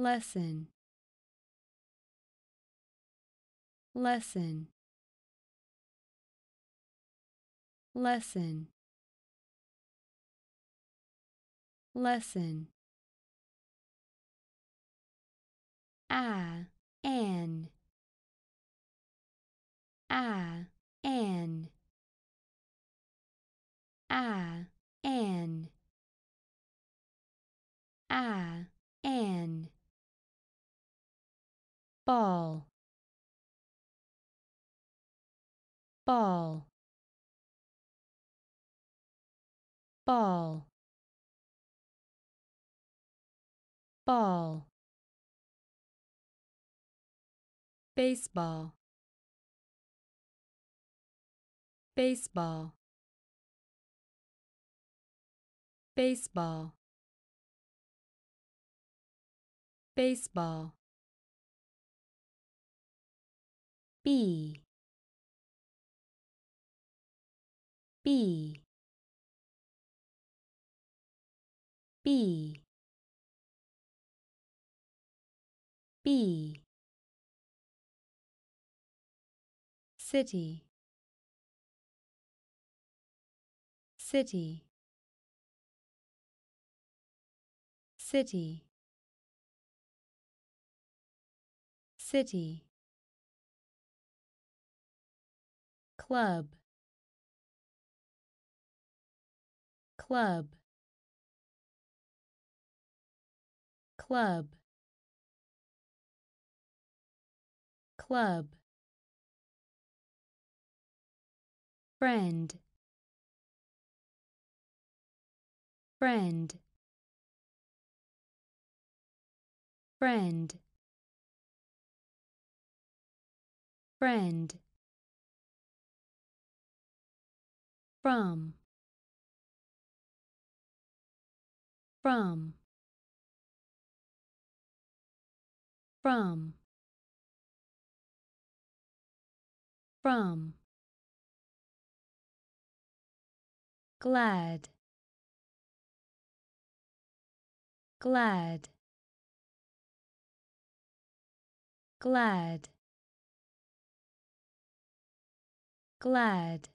lesson. Lesson. Lesson. Lesson. A an a an a an a an ball. Ball. Ball. Ball. Baseball. Baseball. Baseball. Baseball B B B B City. City. City. City Club. Club. Club. Club. Friend. Friend. Friend. Friend From. From. From. From. Glad. Glad. Glad. Glad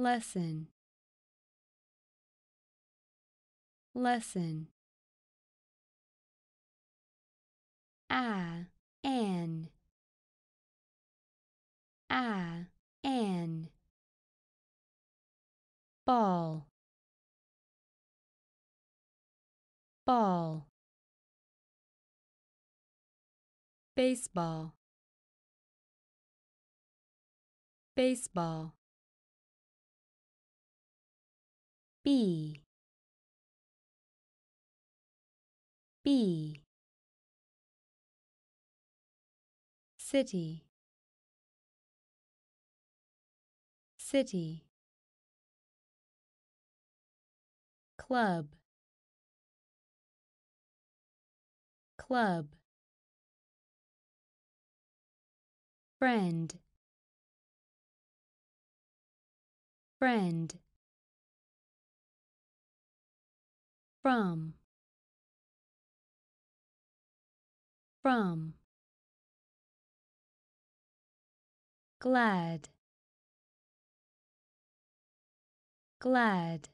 lesson. Lesson. A an a an ball. Ball. Baseball. Baseball B B City. City. Club. Club. Friend. Friend From. From. Glad. Glad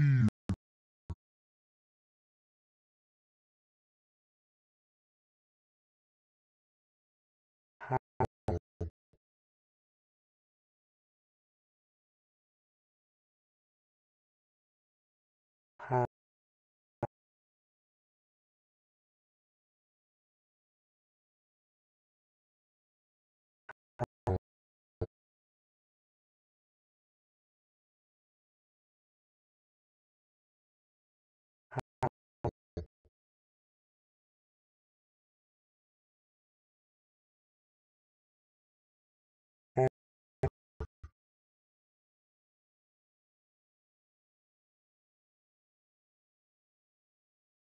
Hmm.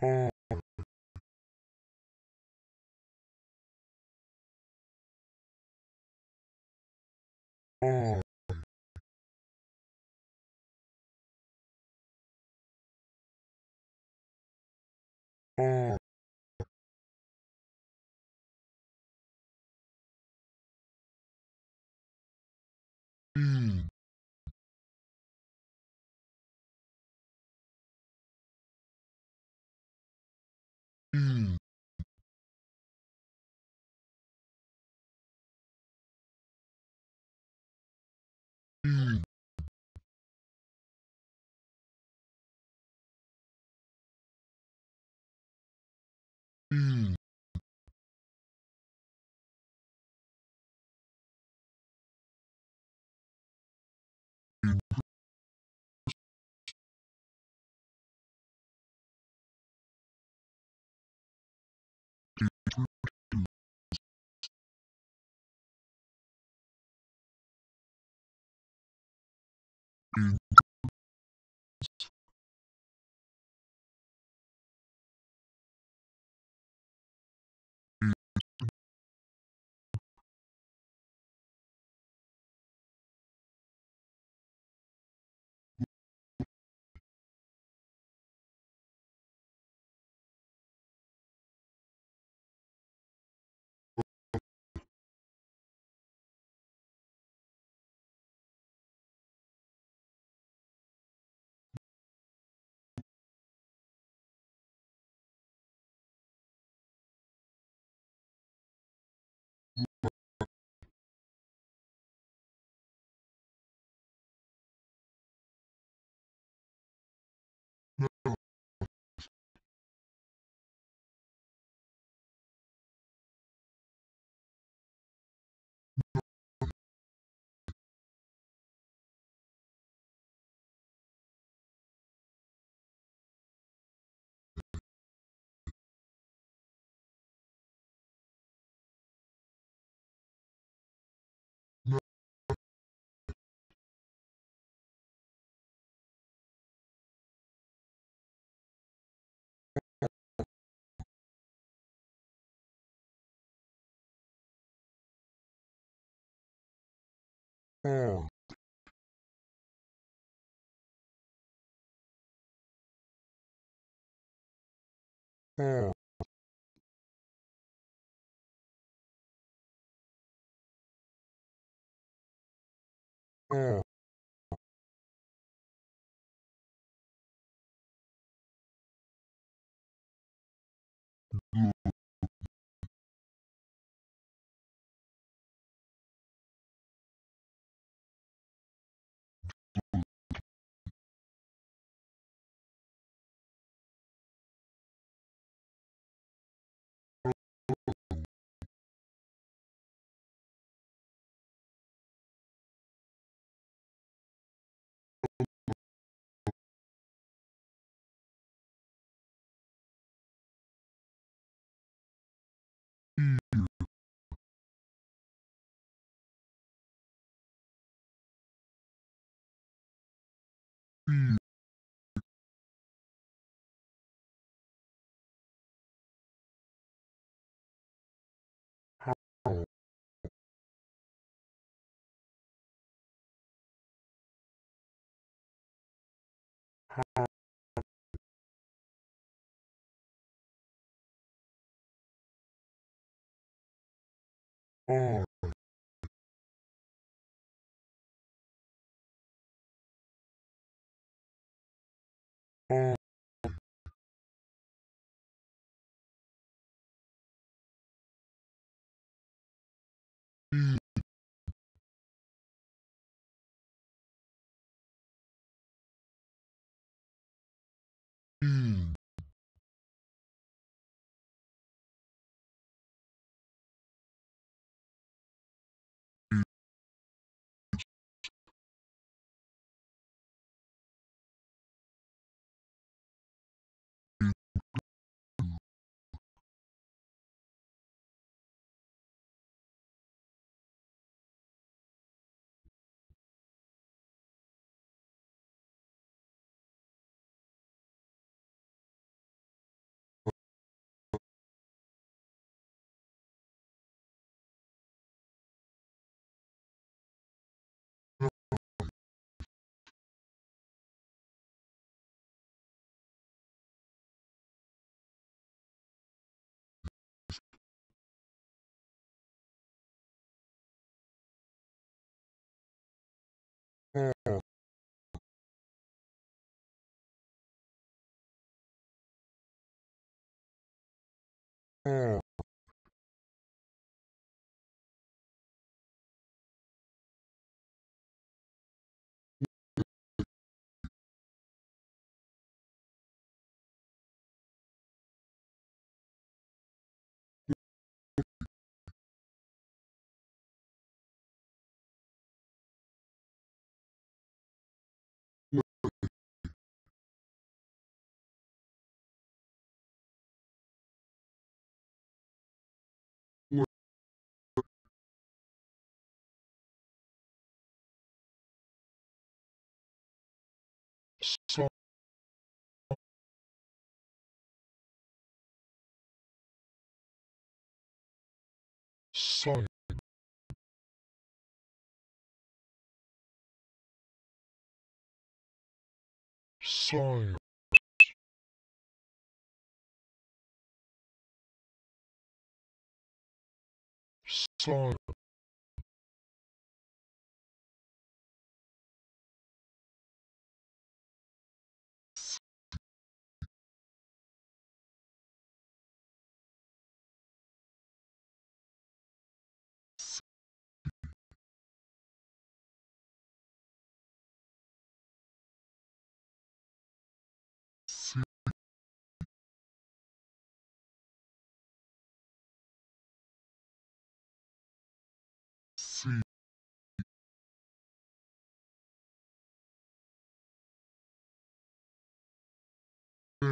ha ha Oh. Oh. Oh. Oh. on, on, sign, sign, sign, see,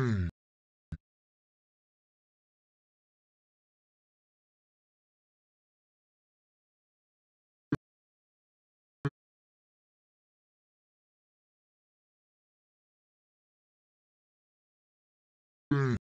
A, A, A,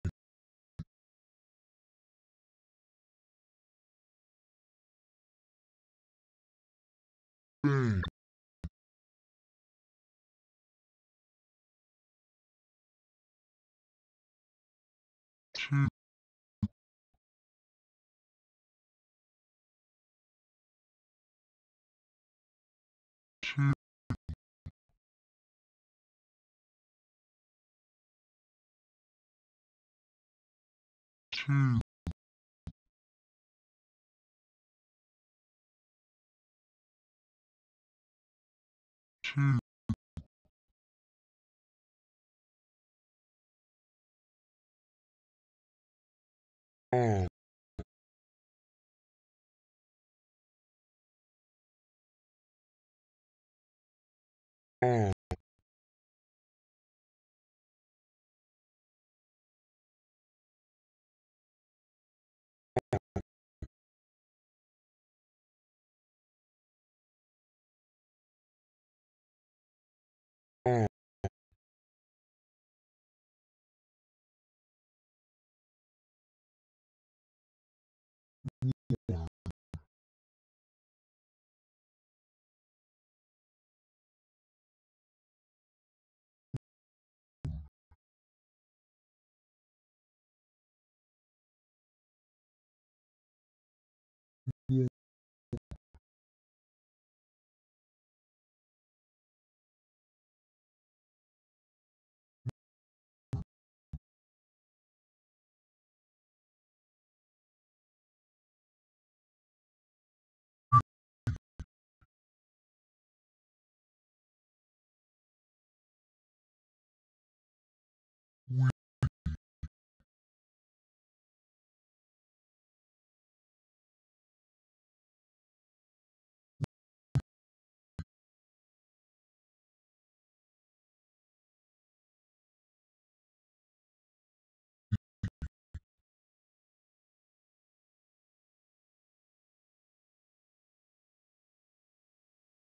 two, two, on, on, on,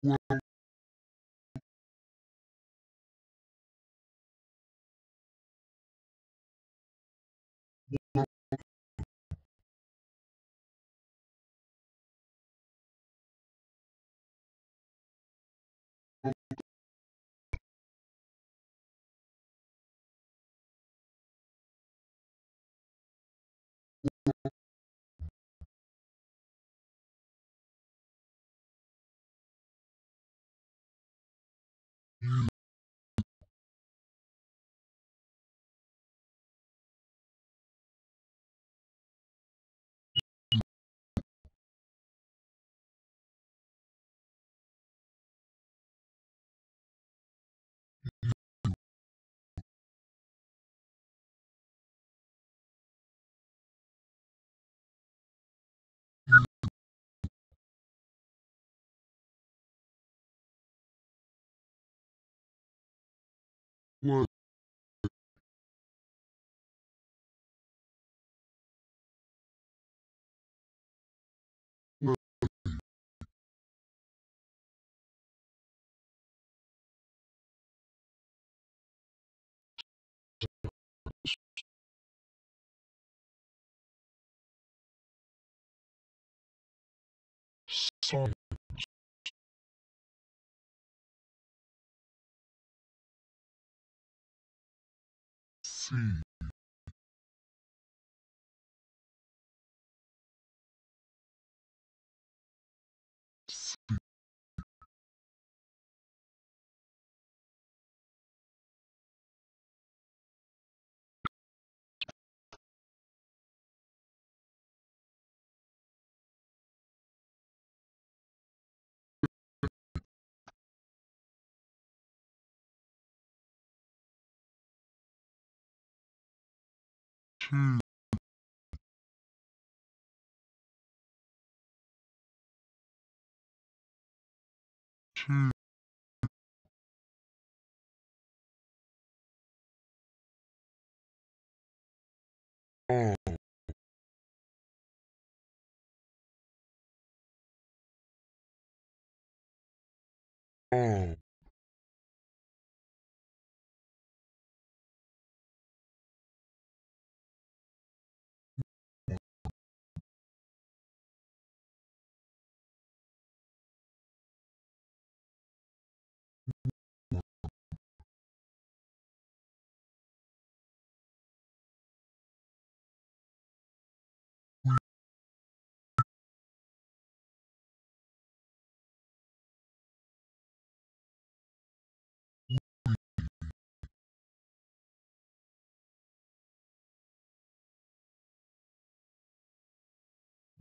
well, songs see see two. Two. all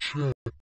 check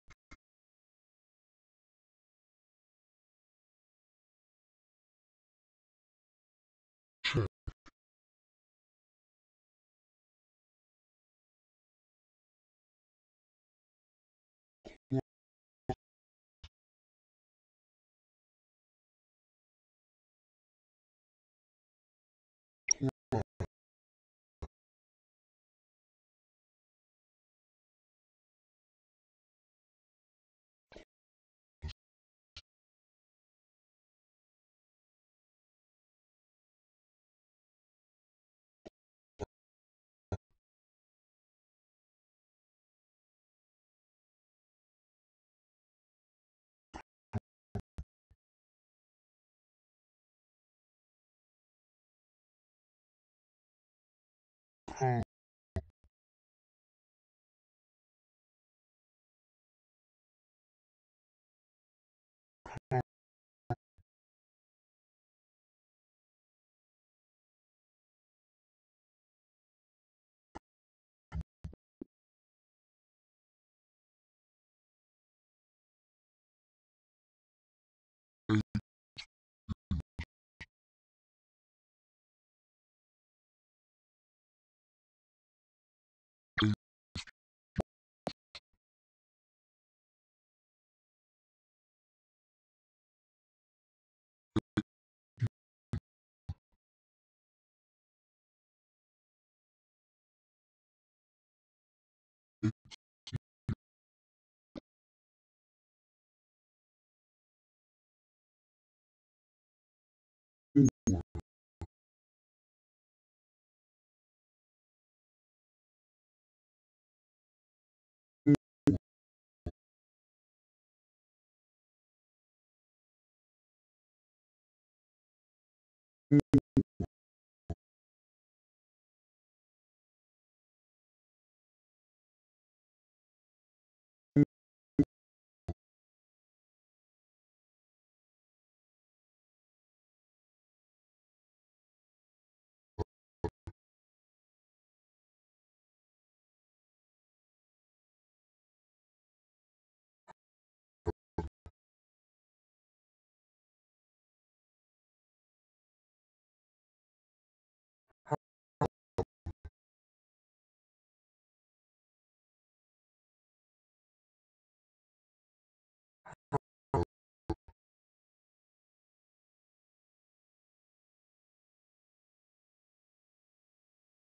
cool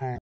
hand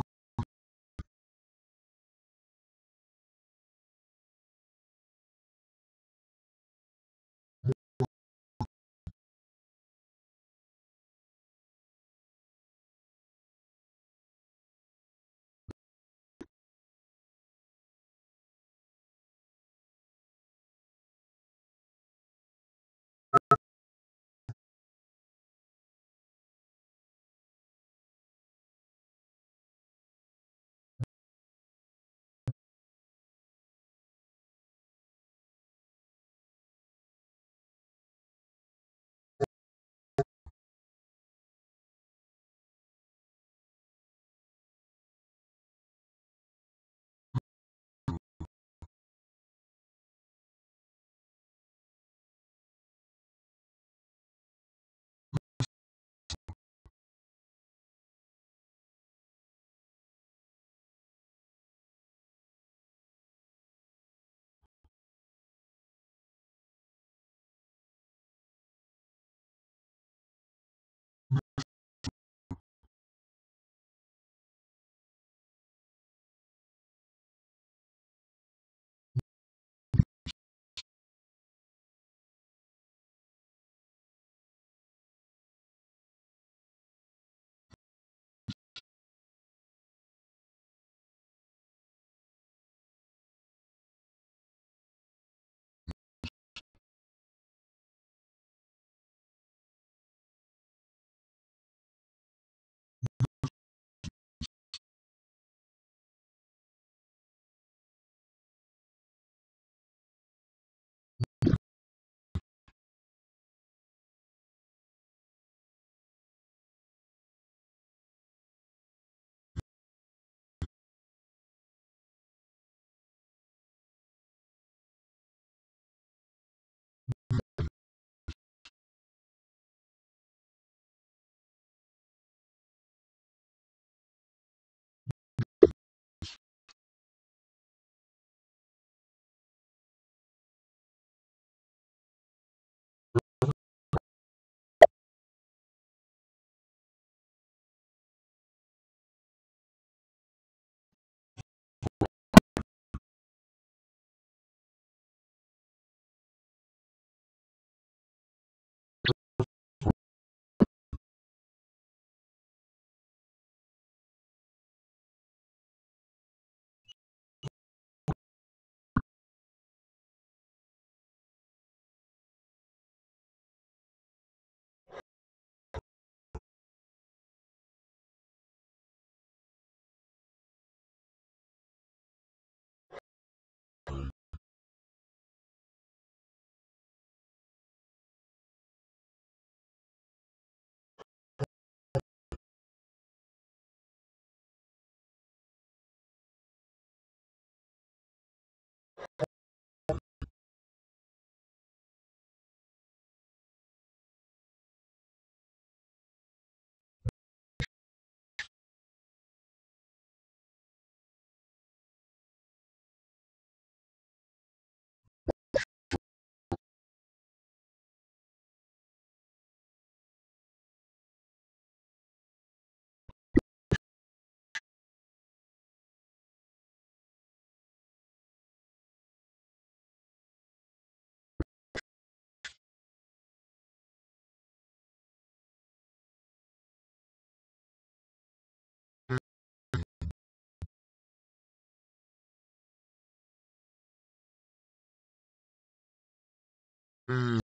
and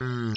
and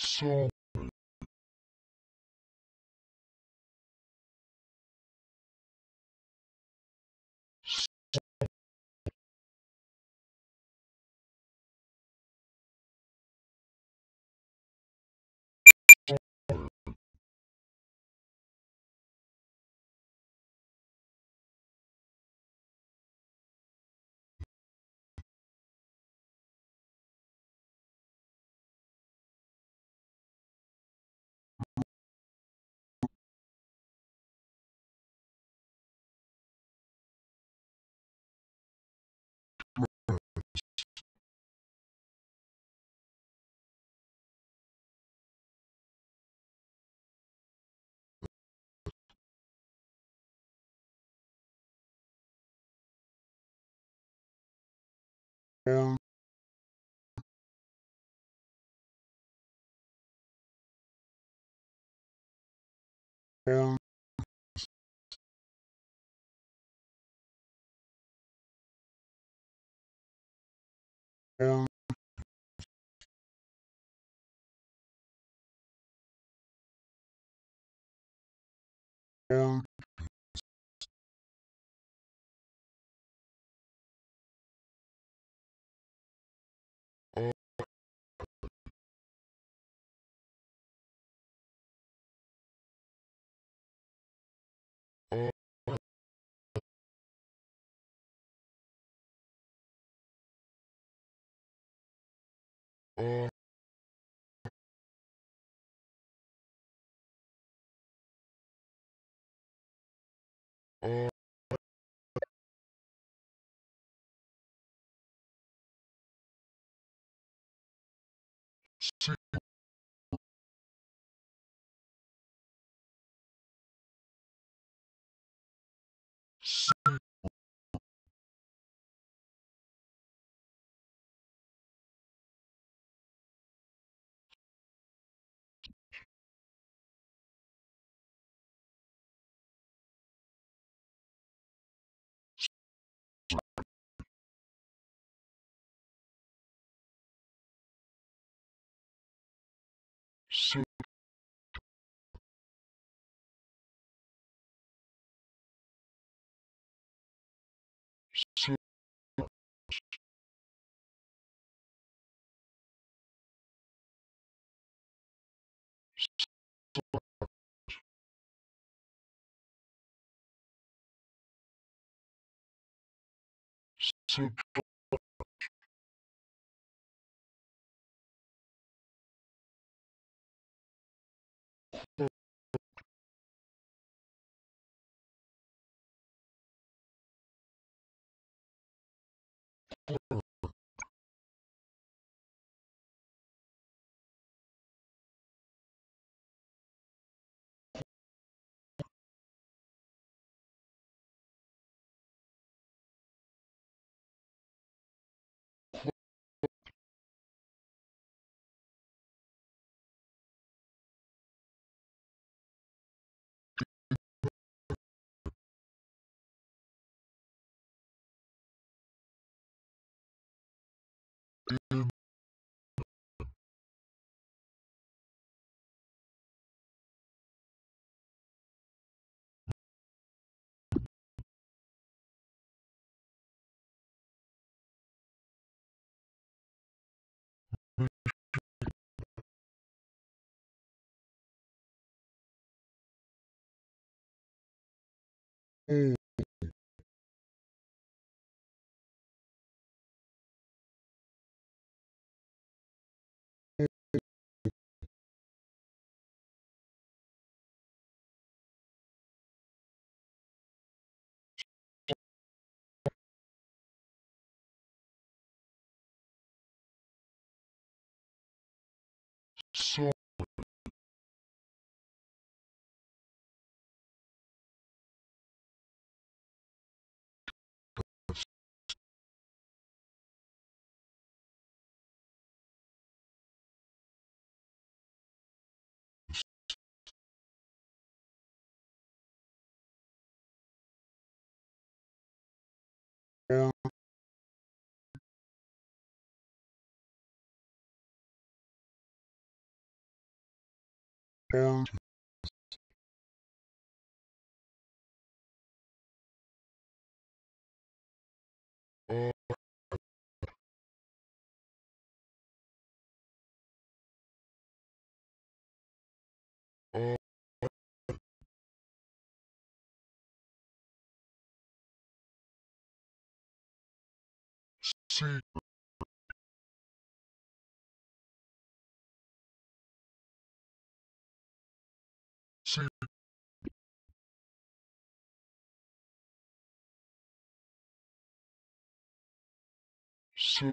so, and, and, and, and, uh, uh, see, home, or secret secret se-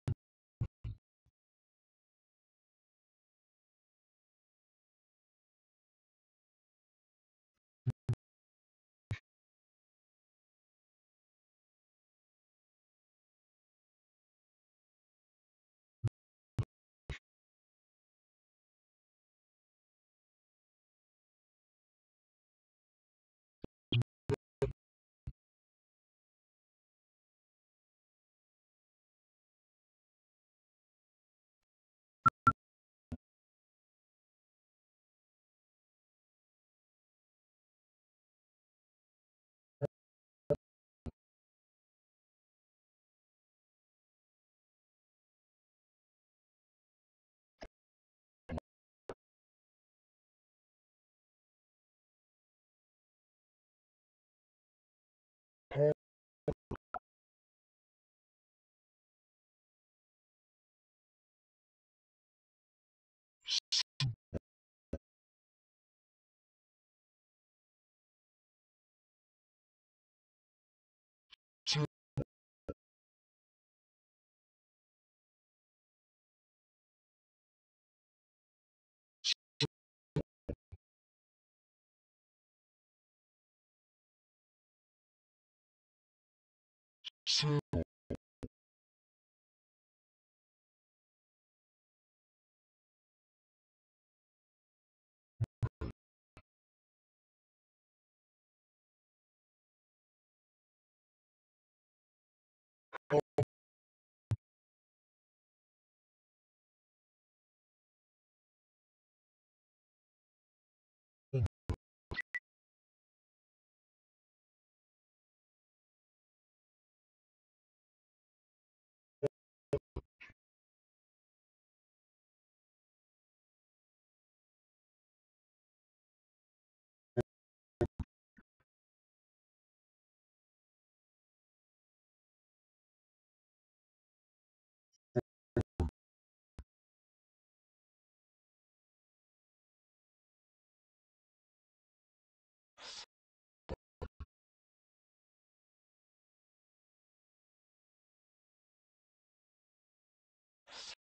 心。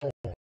Sail.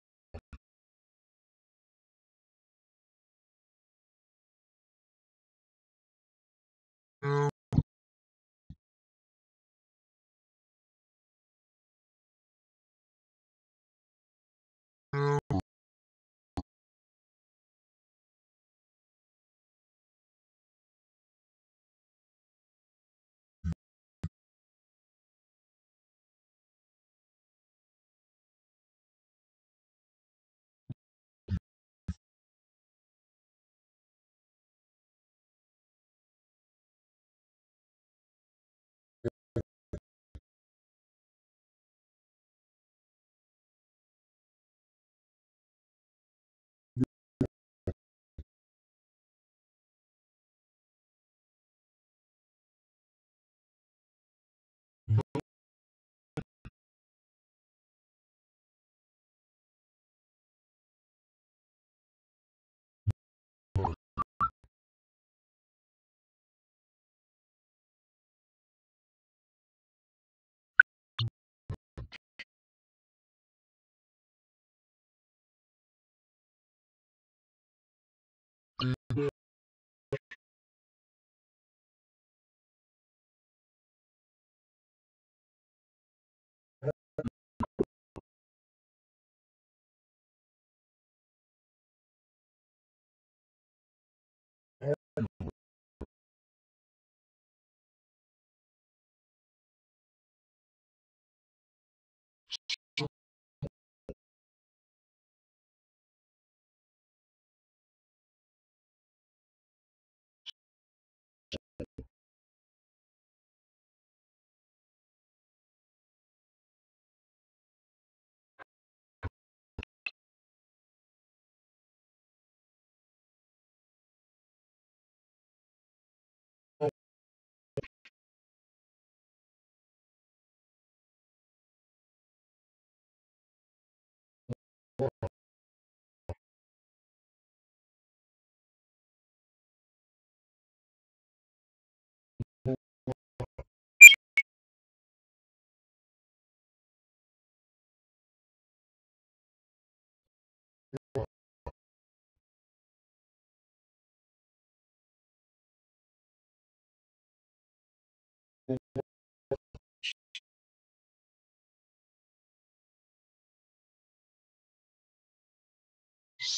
Sail.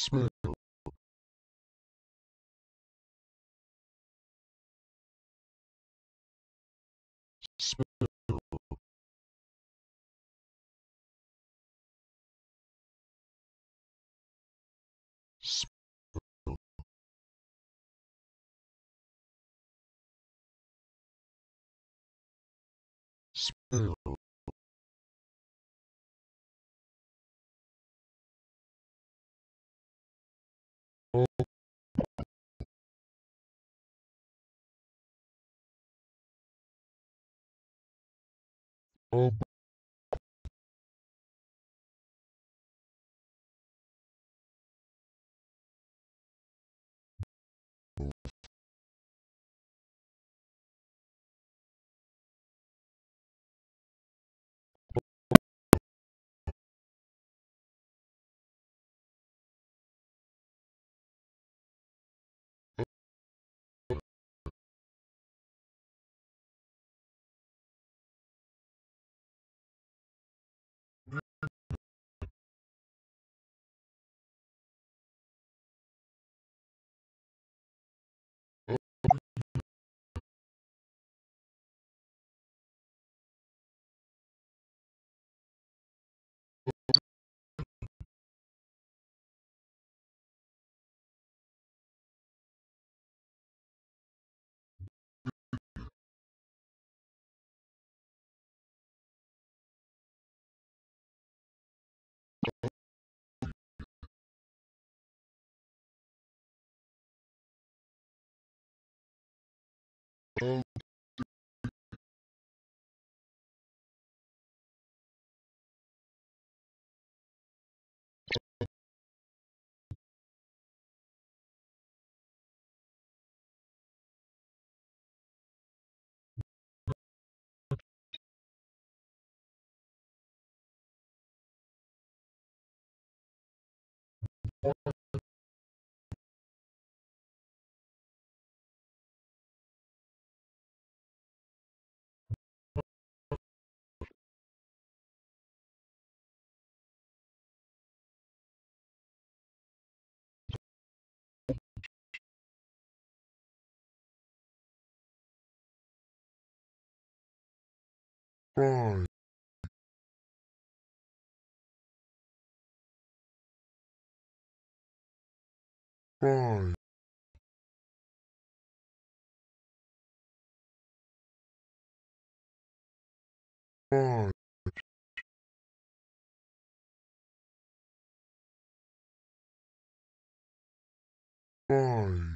Smell. Oh. Oh. Oh, cry, cry, cry,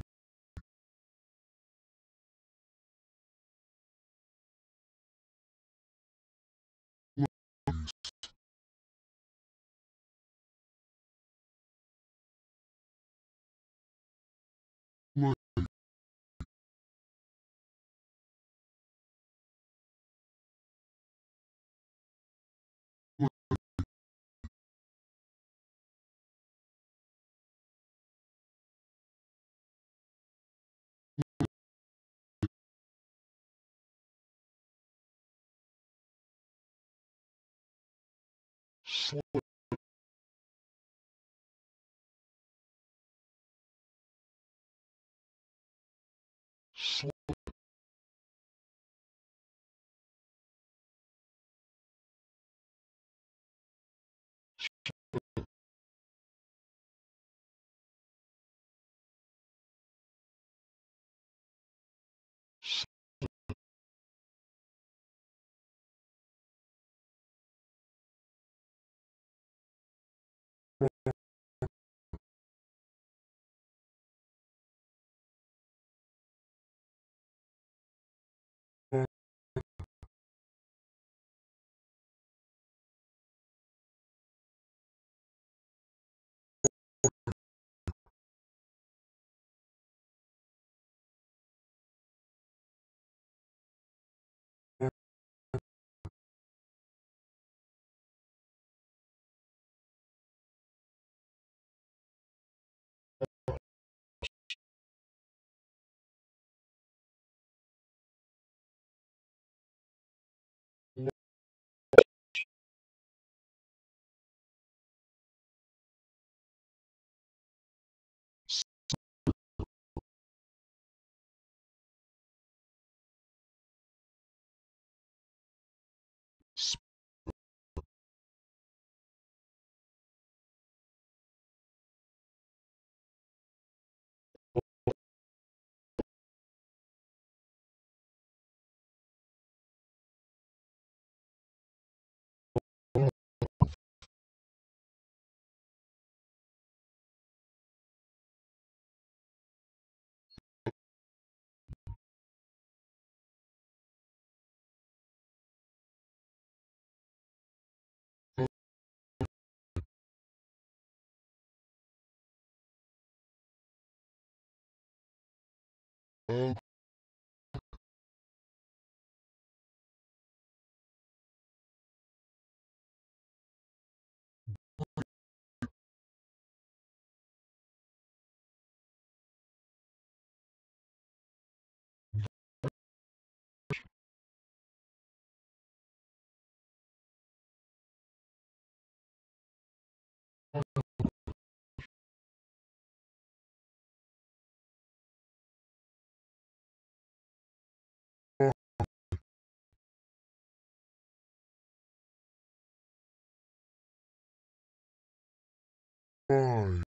cry, oh, Ai.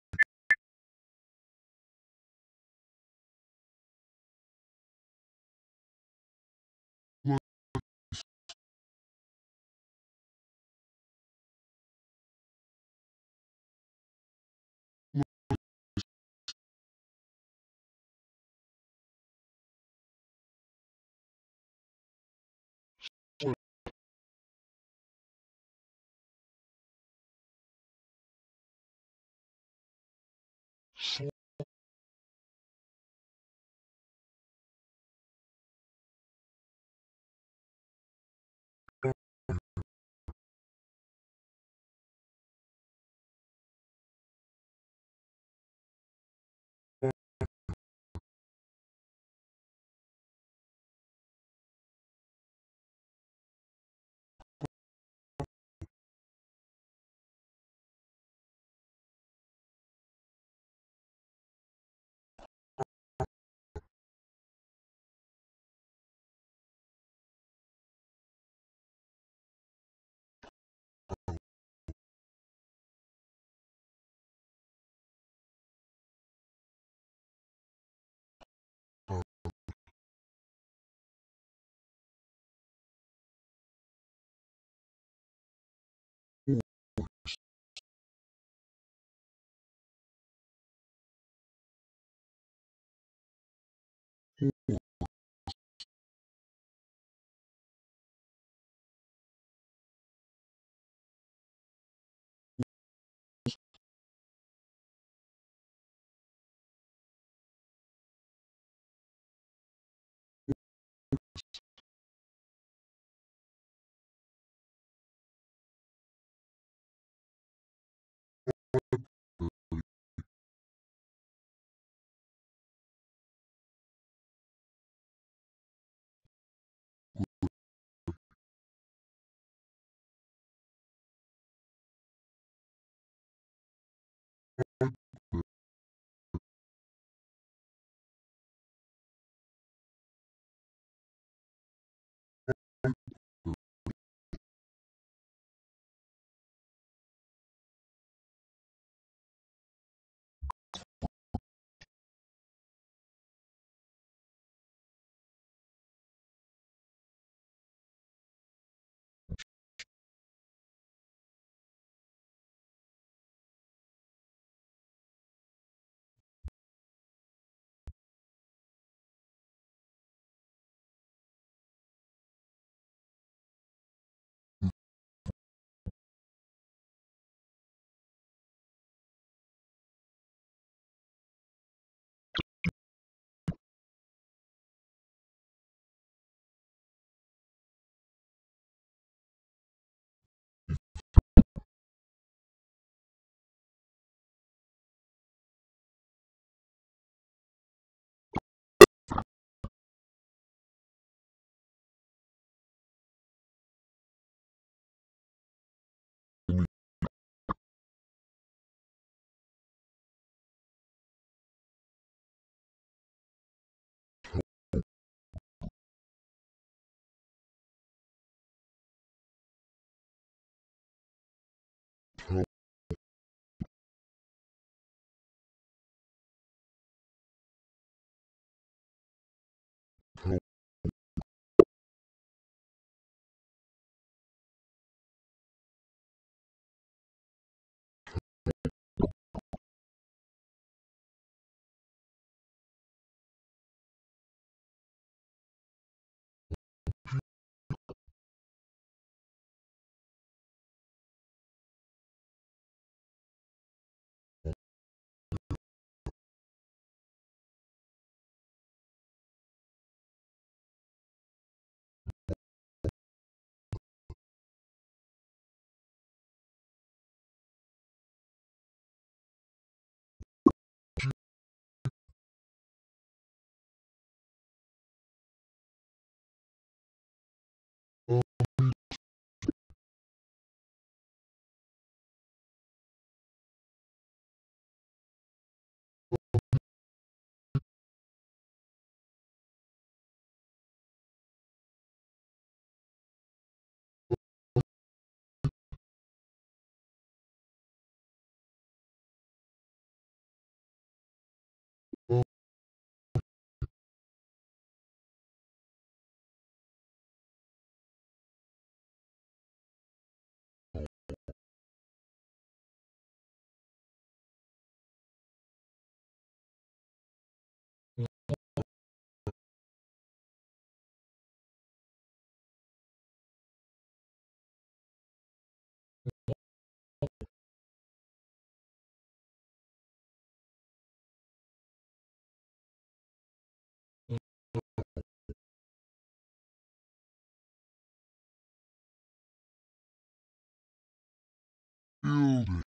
Building,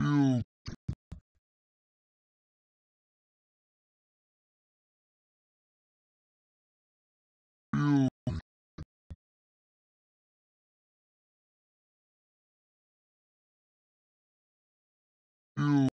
build, build, build,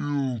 build,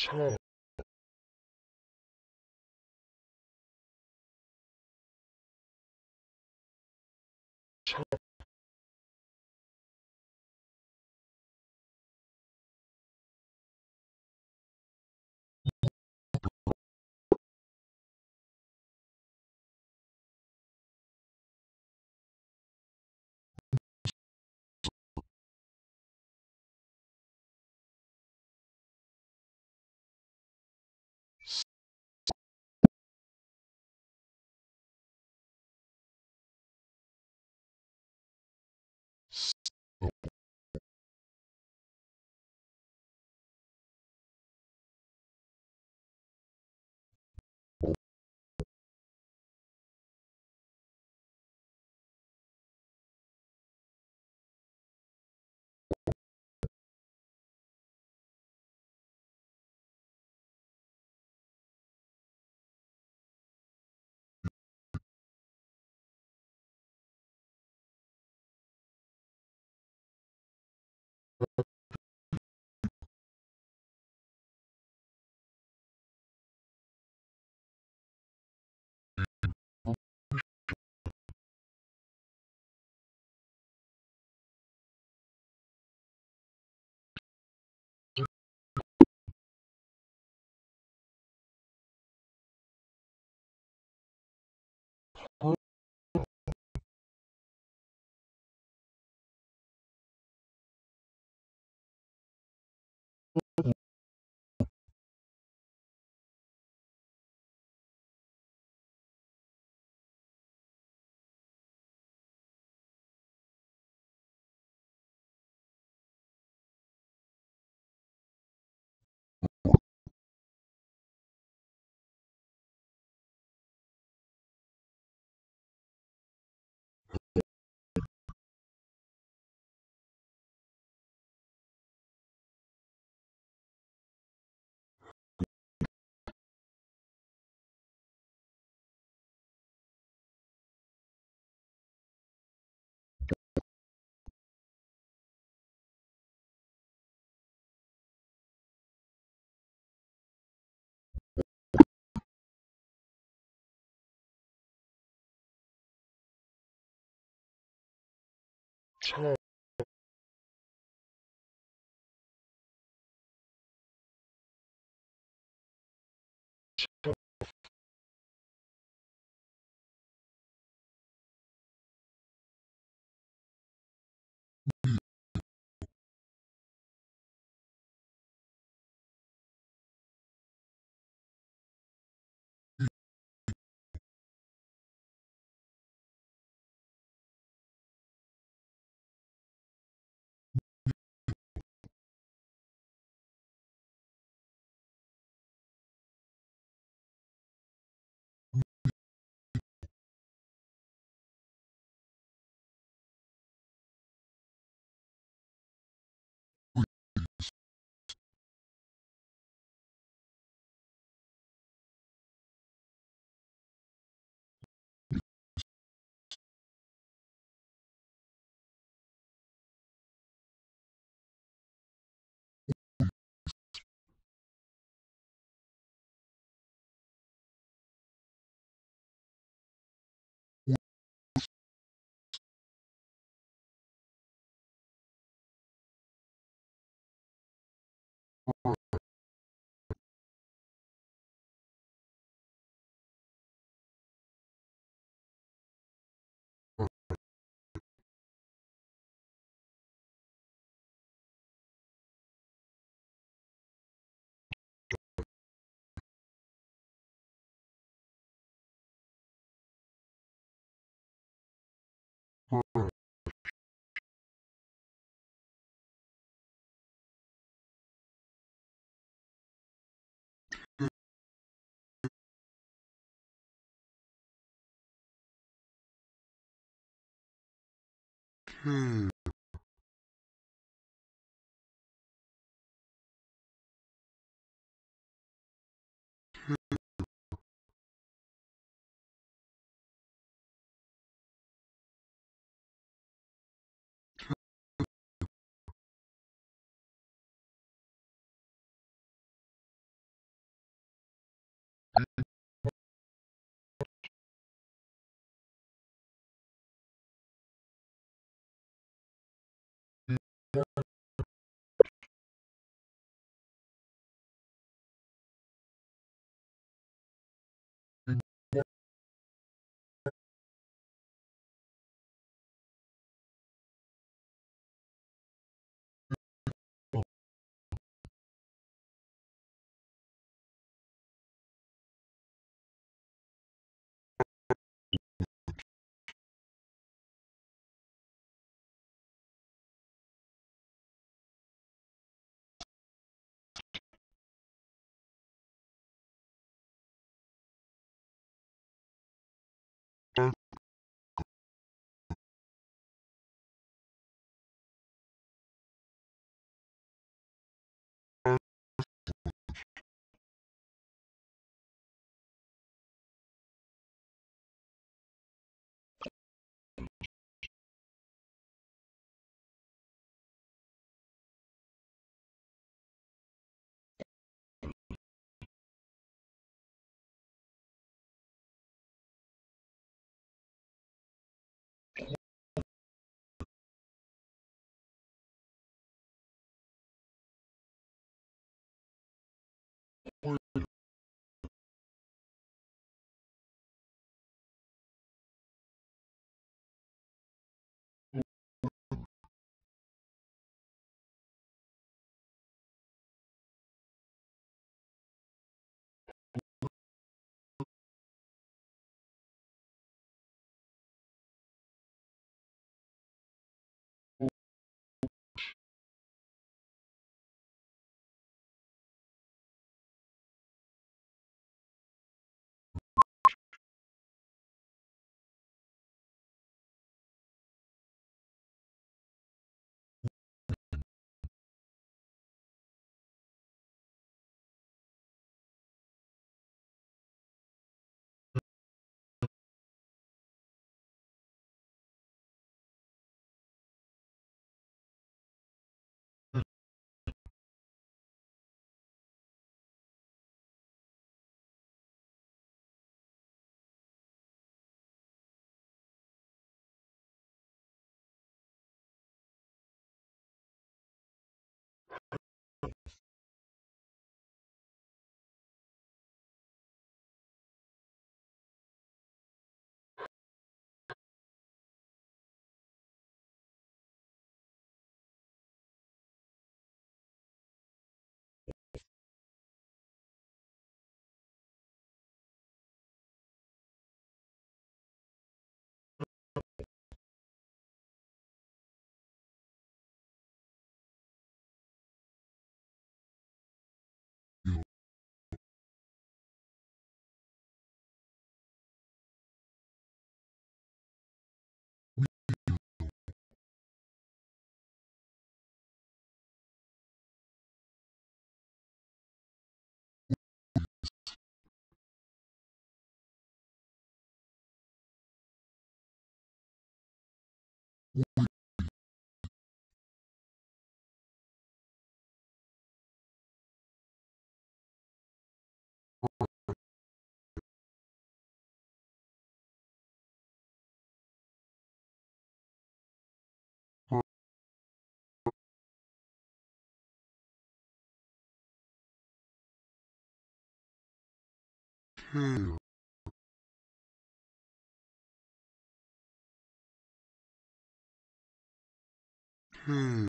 top top 참. K tail, tail, and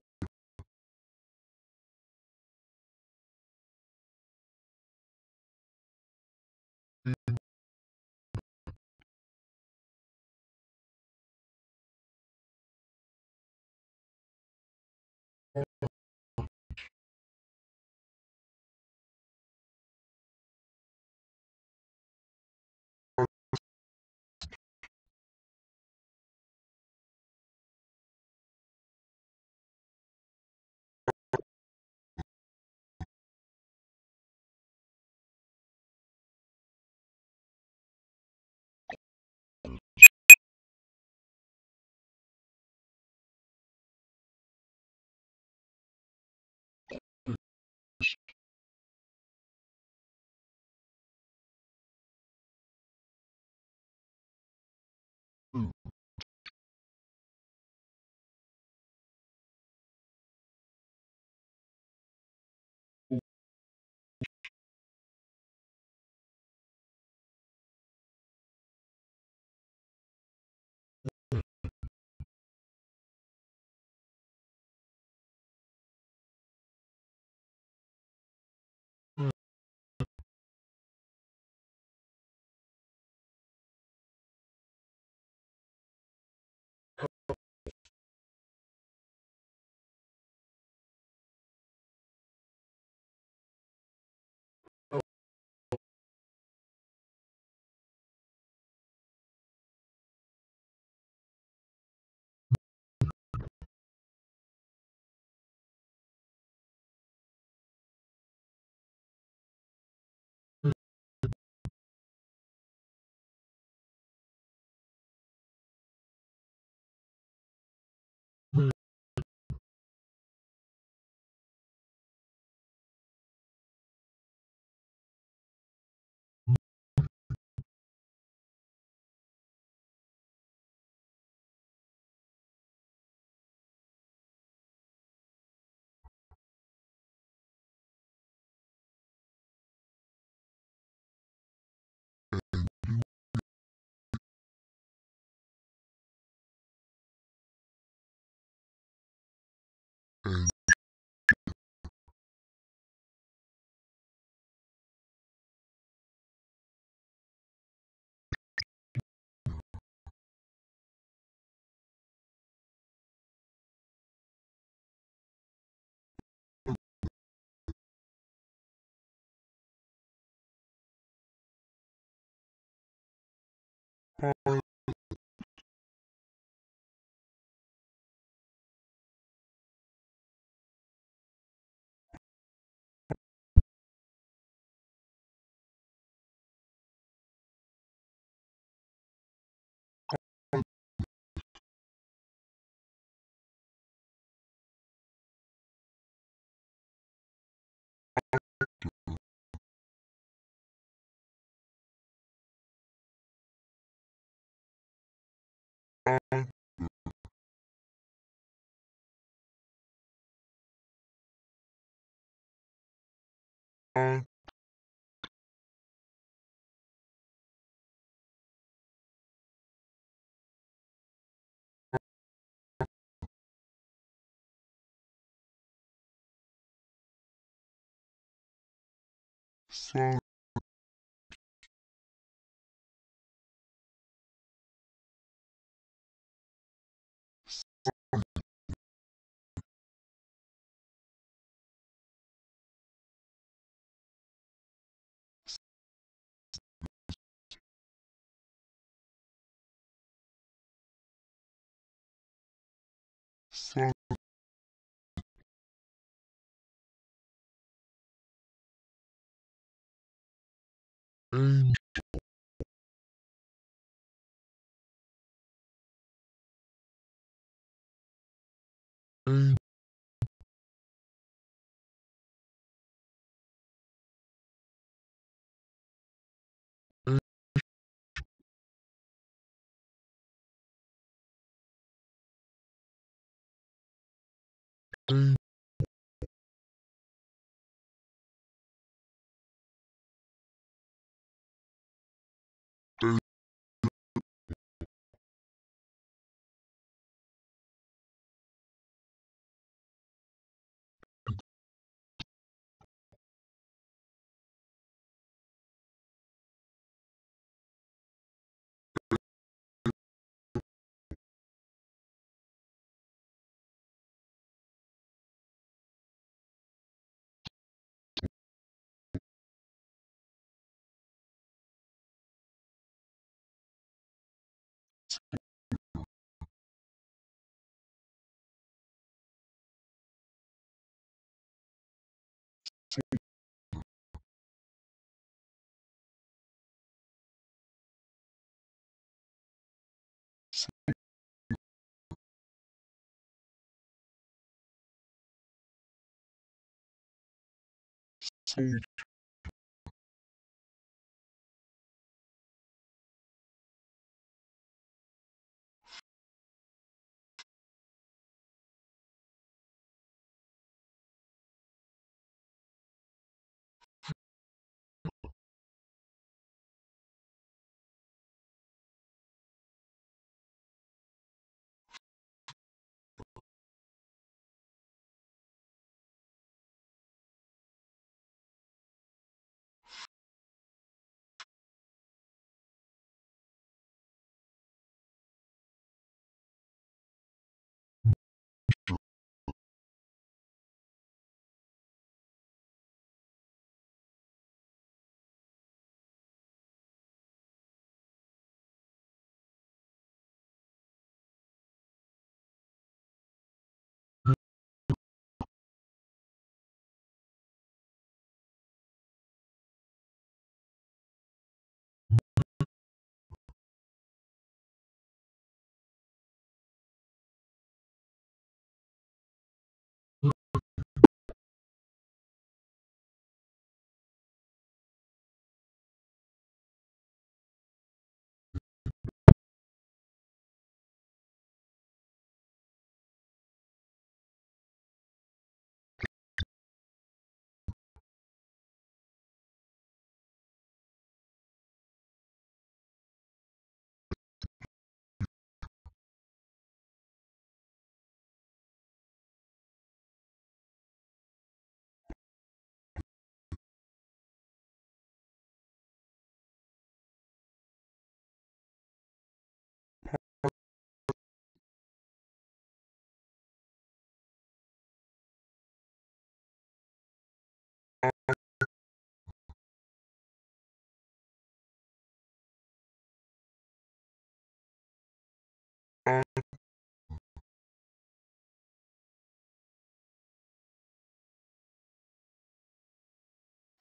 high Mm. high sun sun angel angel soldier science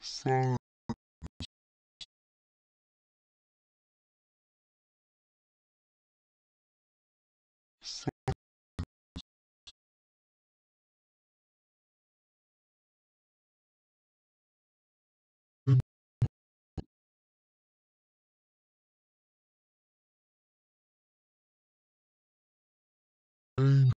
angel take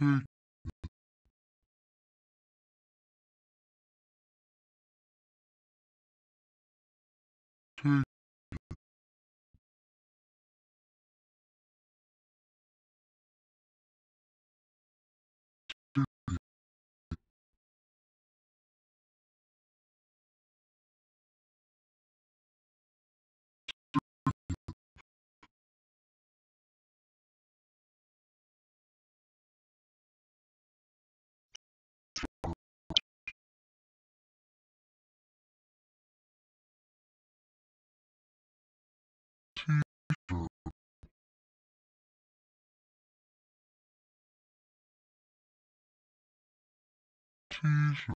Take teacher so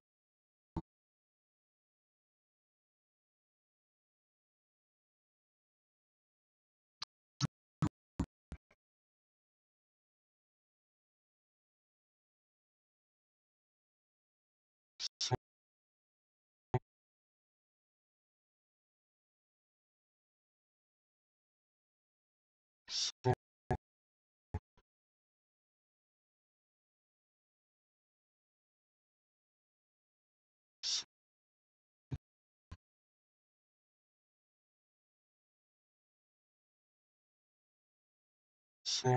so so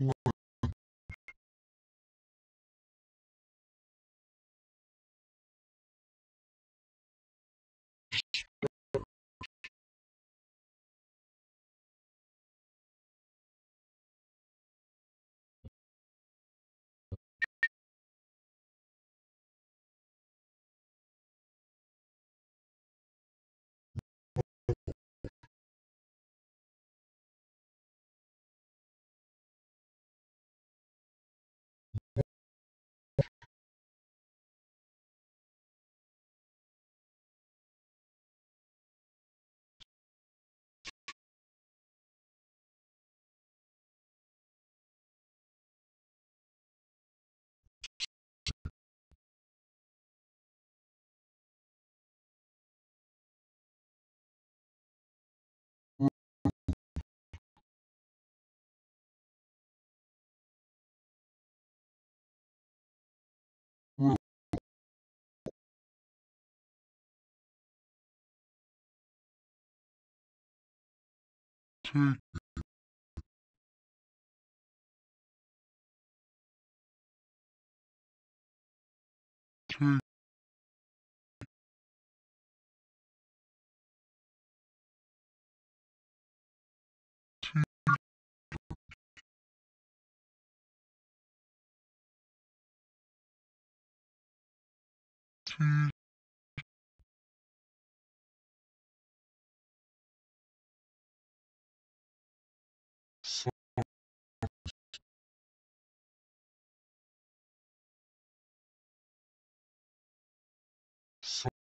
one. Take teacher so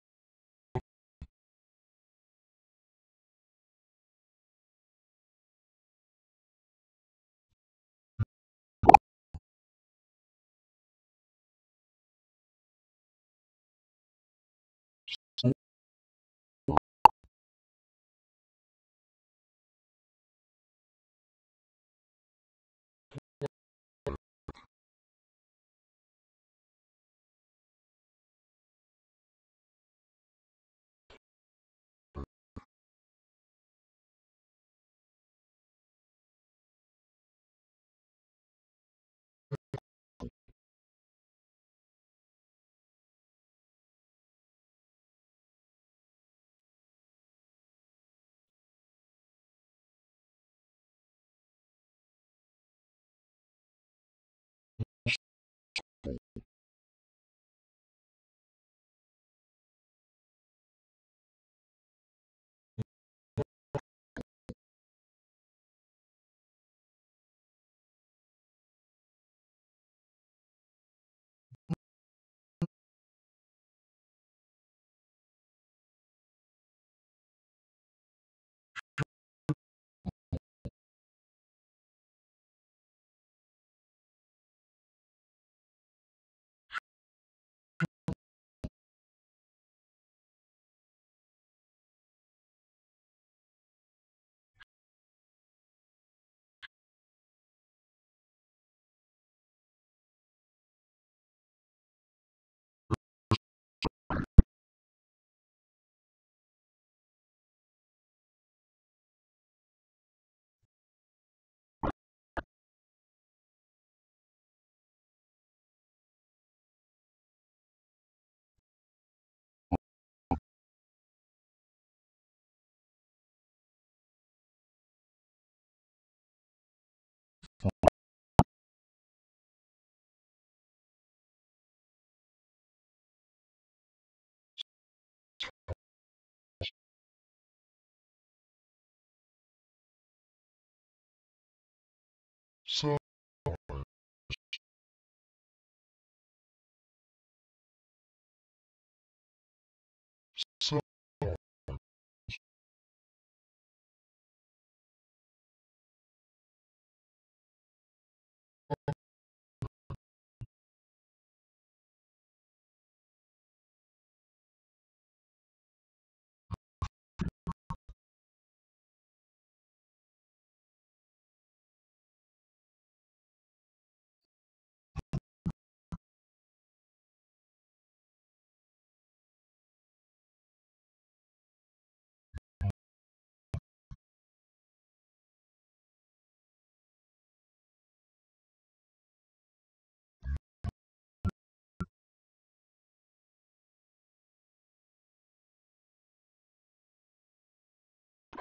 size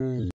Oh.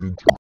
Sir.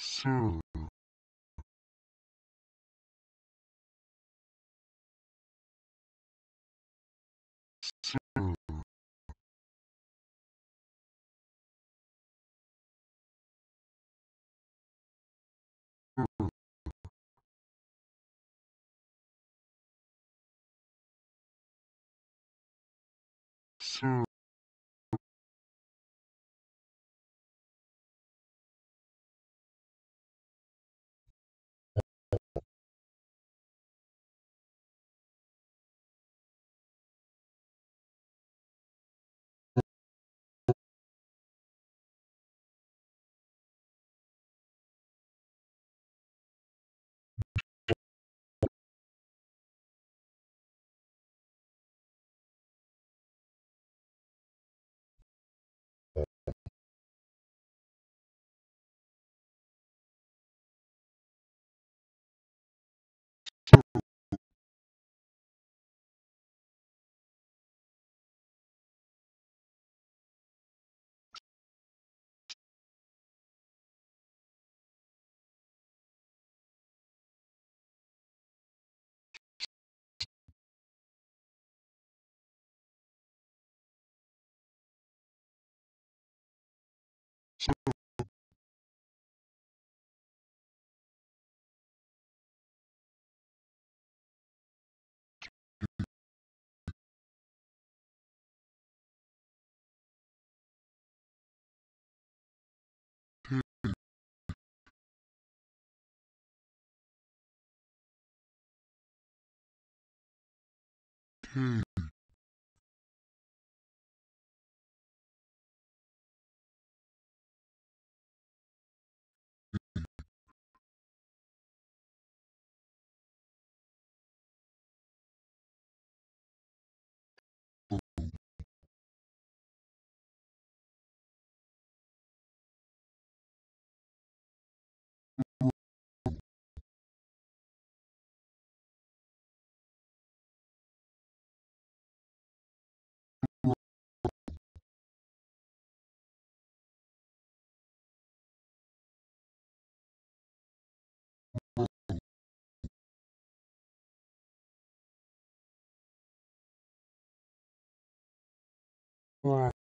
Sir. Sir. K Y Y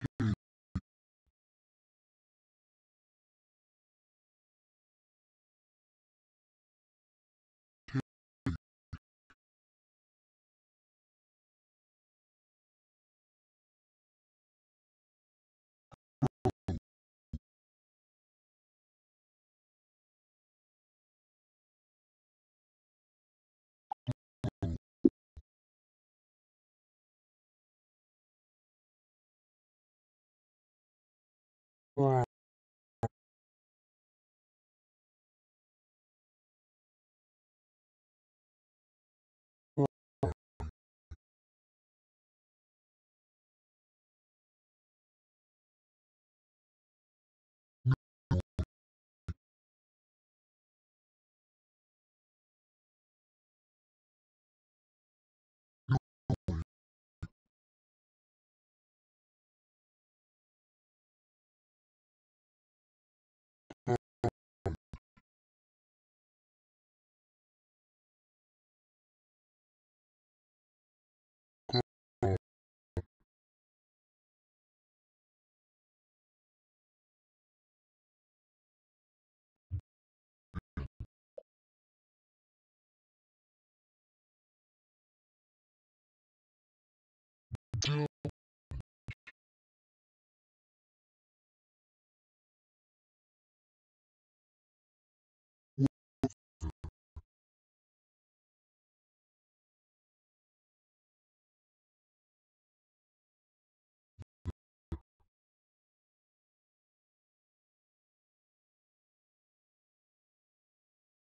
Do Wow.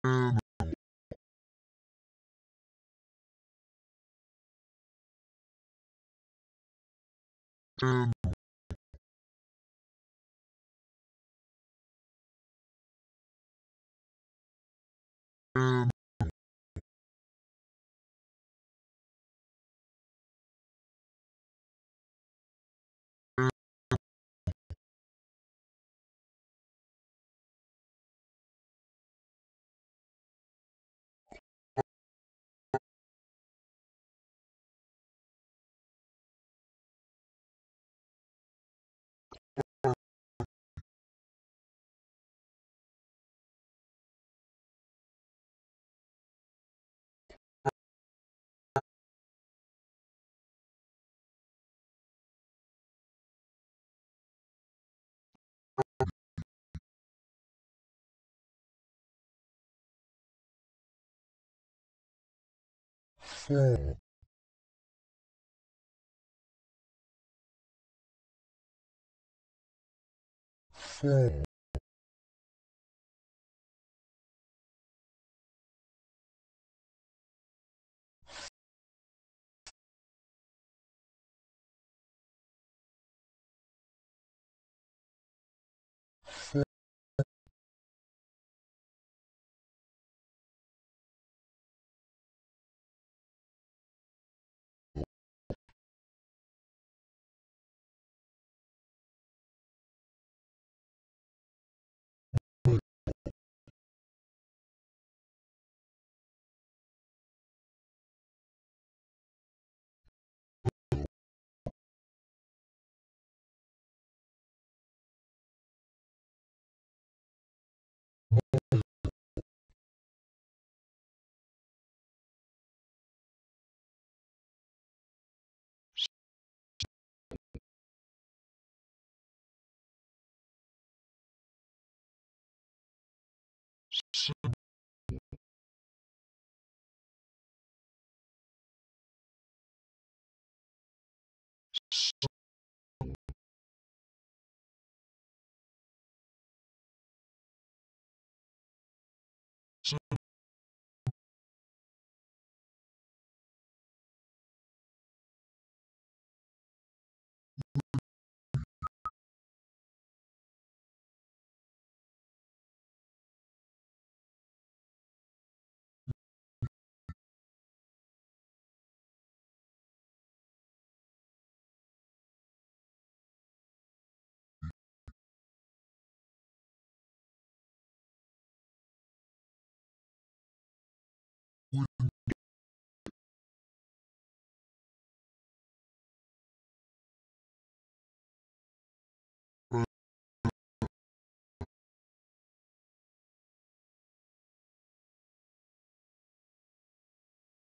Animal. Animal. Y four, four,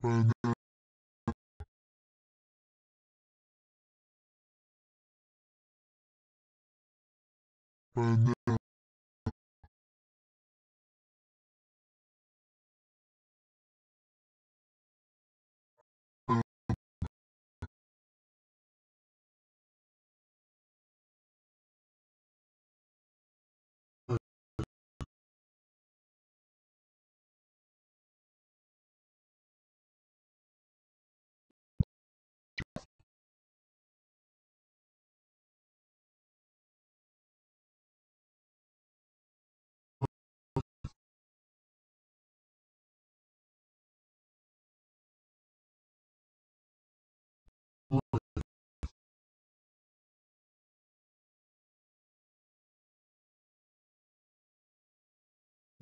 and and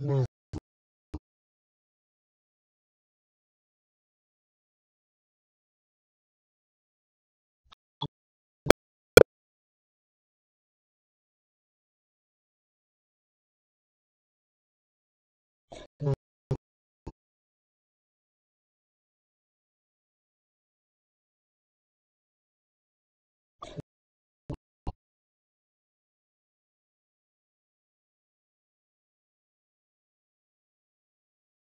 well,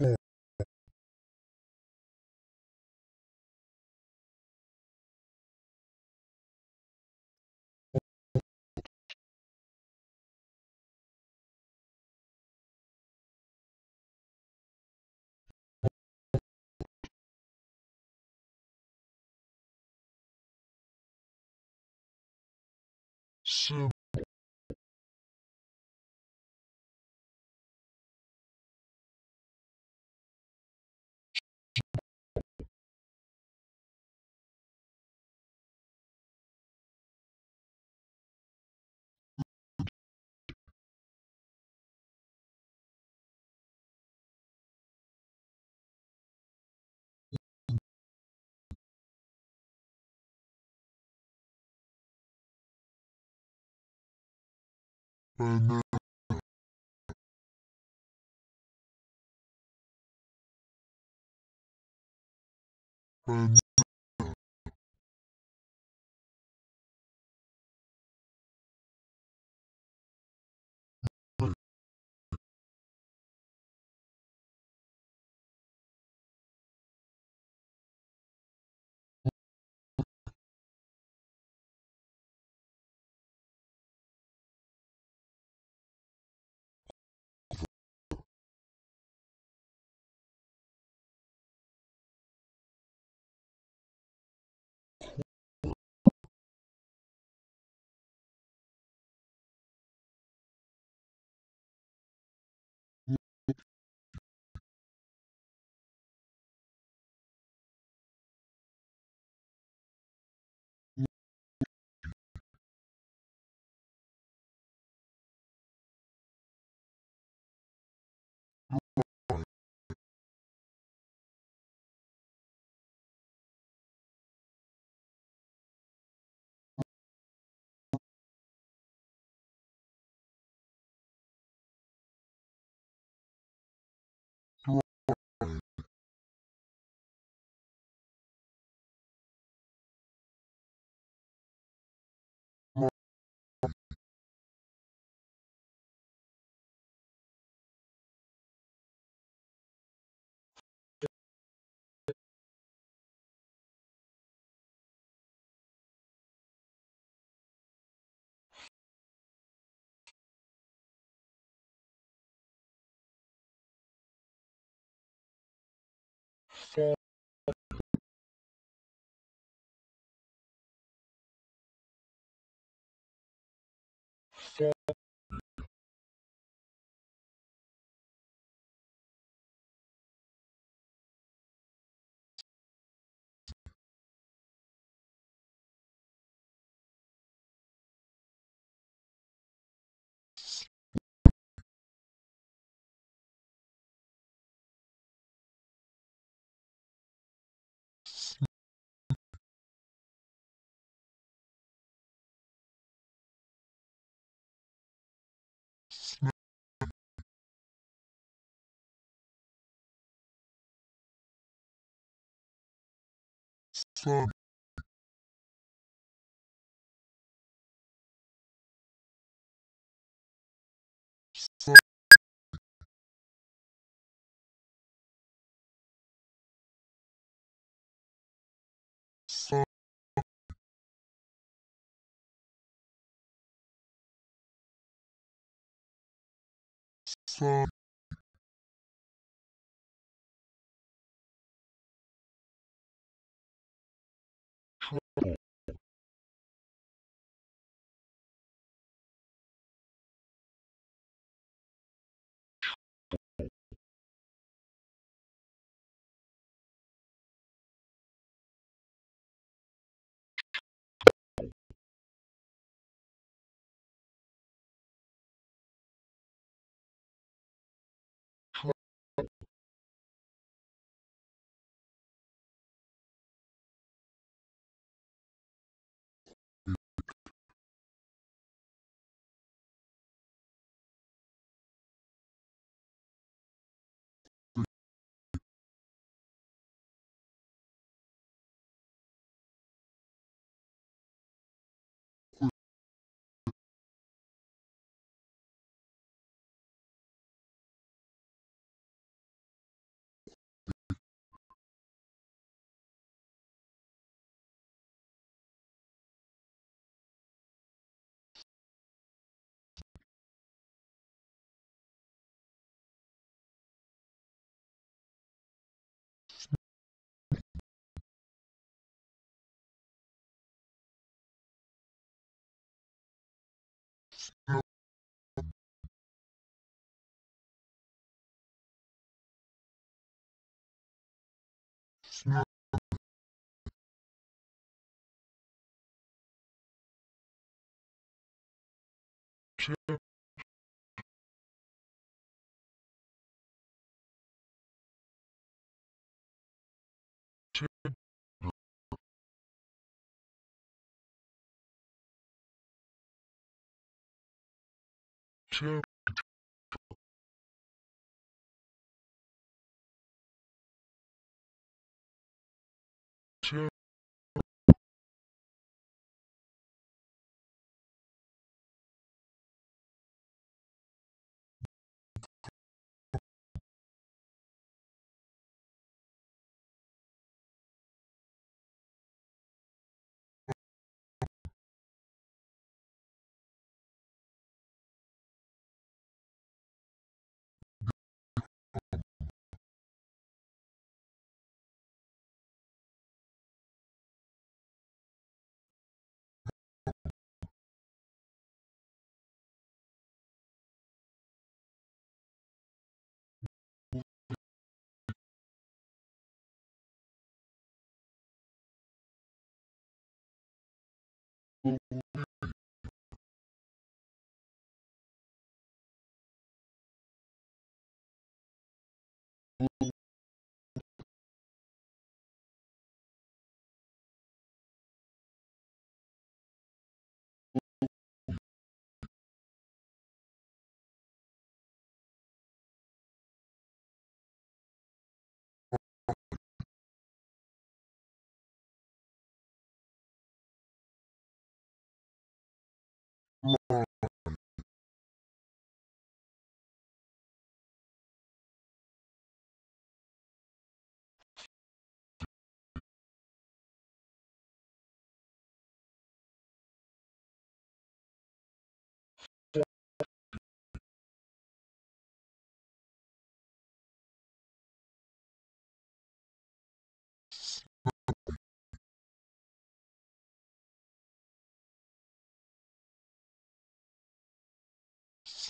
seven banana banana sun sun Chip. Chip. Lawn.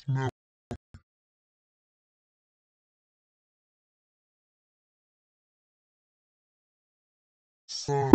Snap. Sun.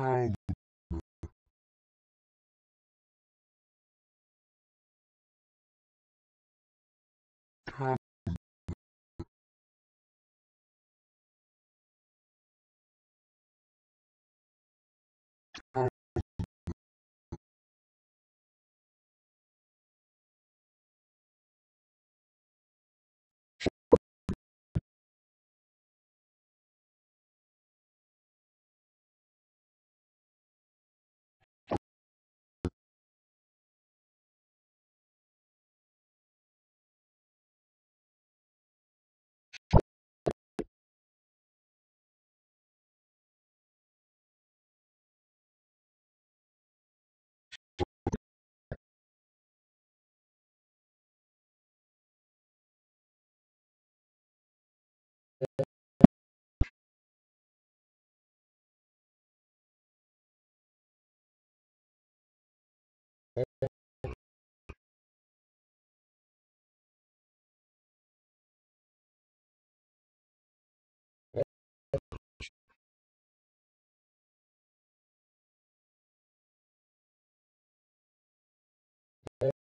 Cow.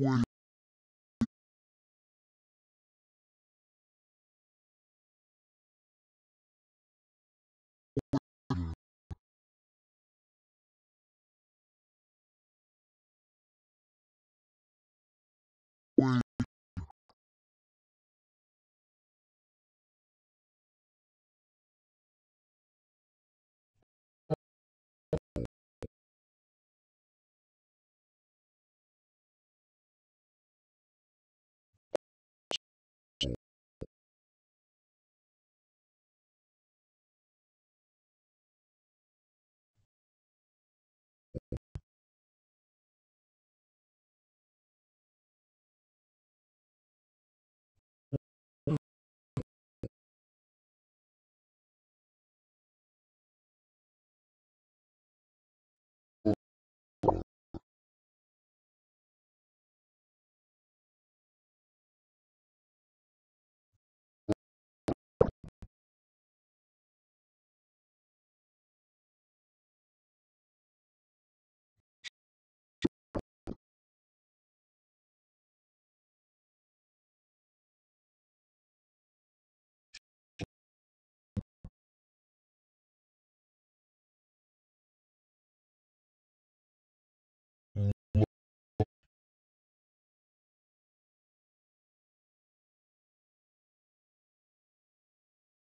Wait.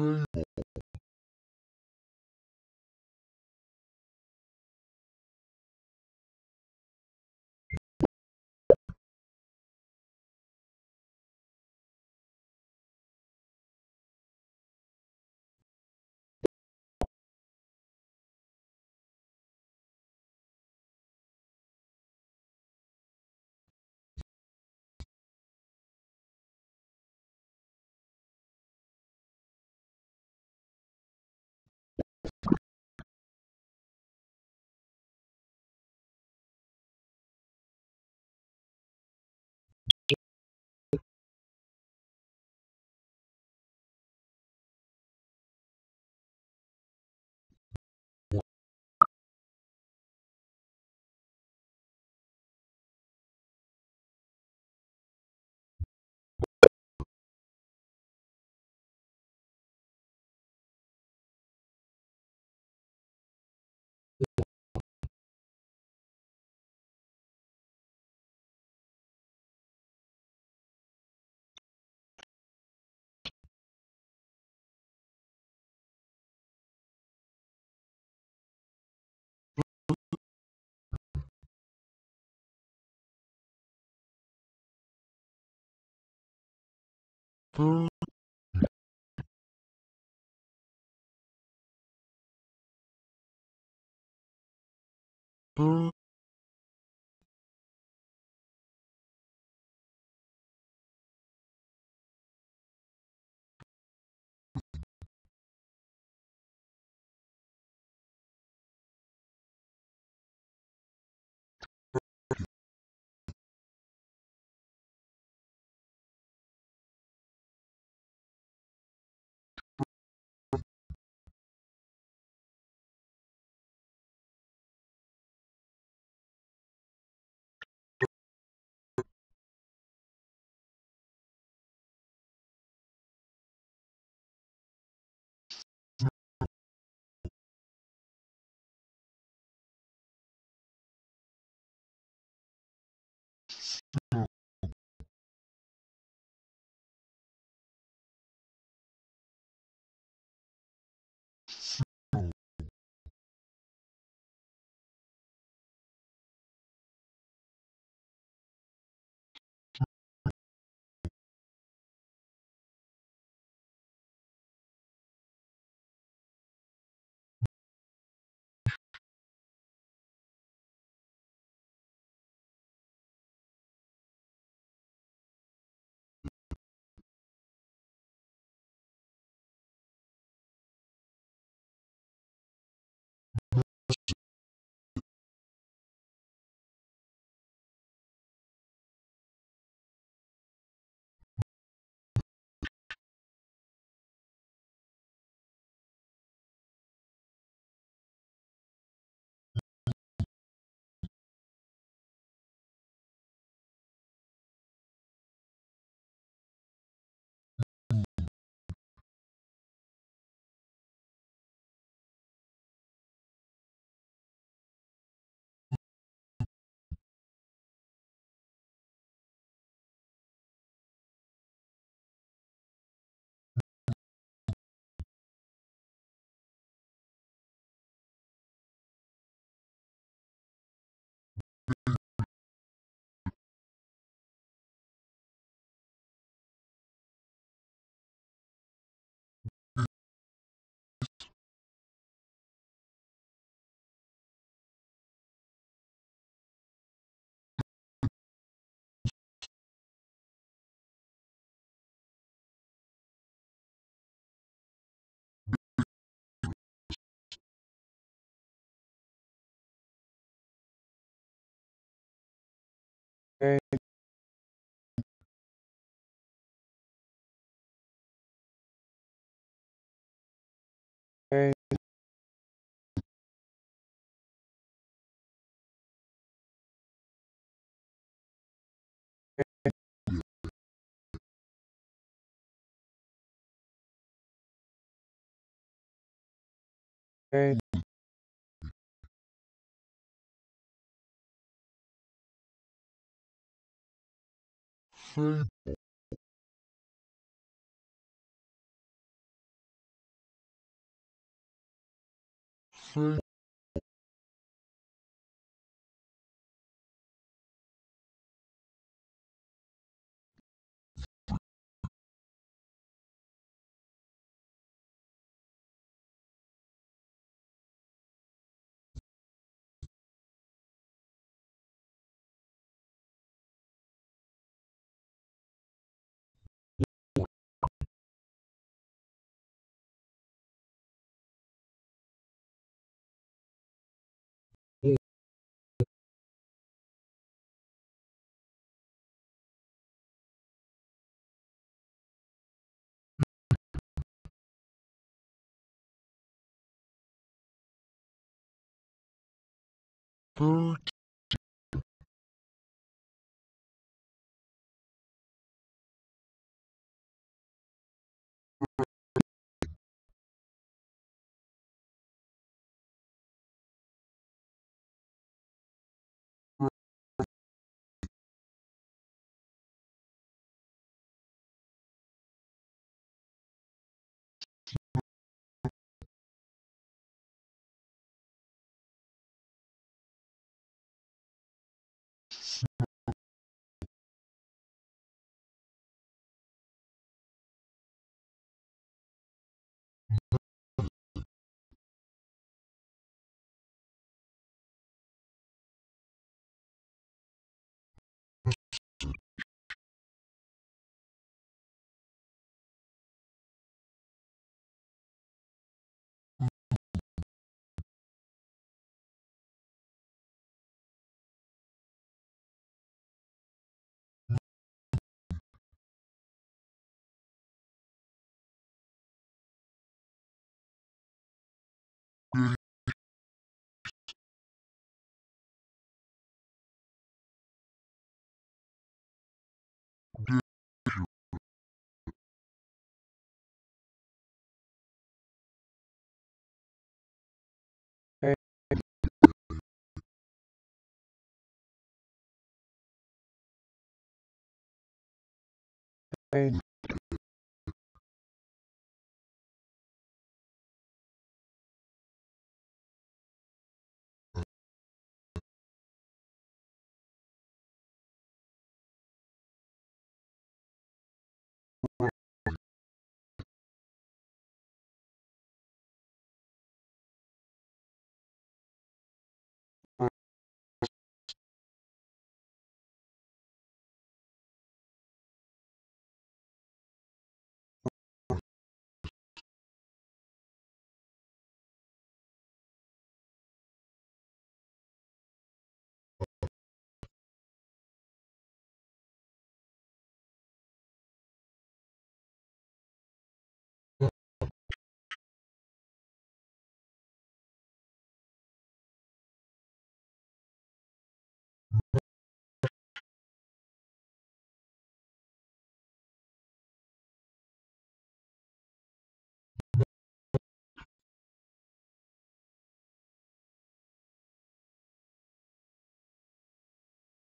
fable, Boom. Hey, hey, hey, Fable. Fable. You. Hey.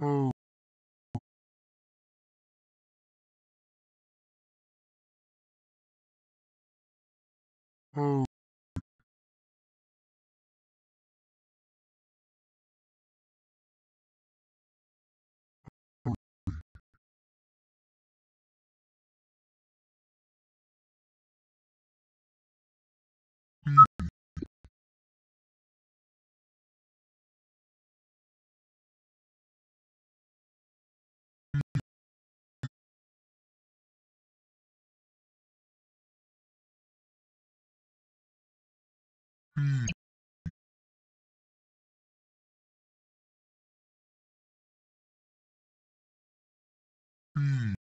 O O B B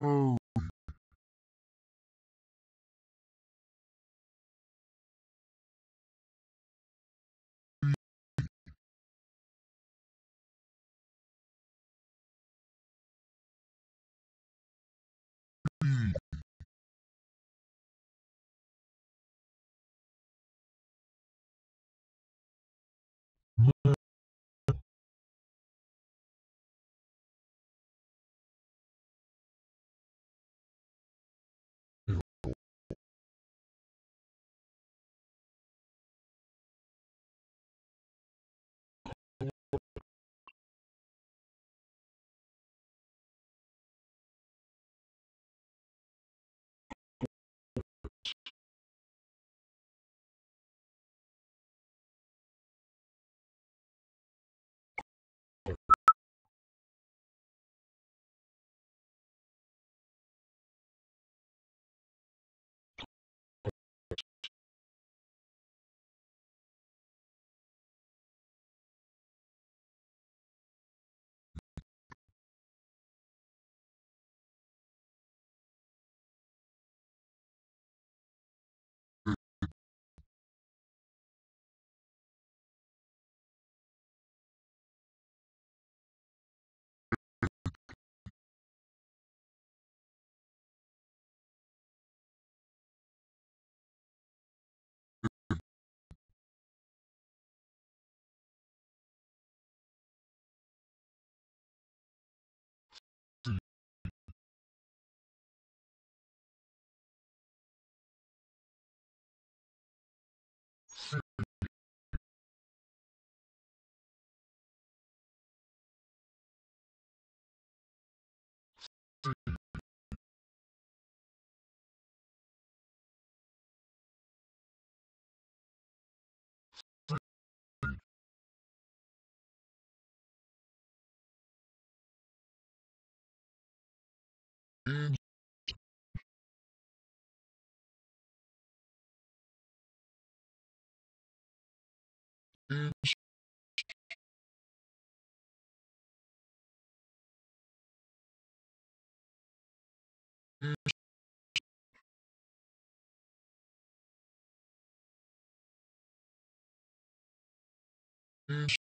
O and and and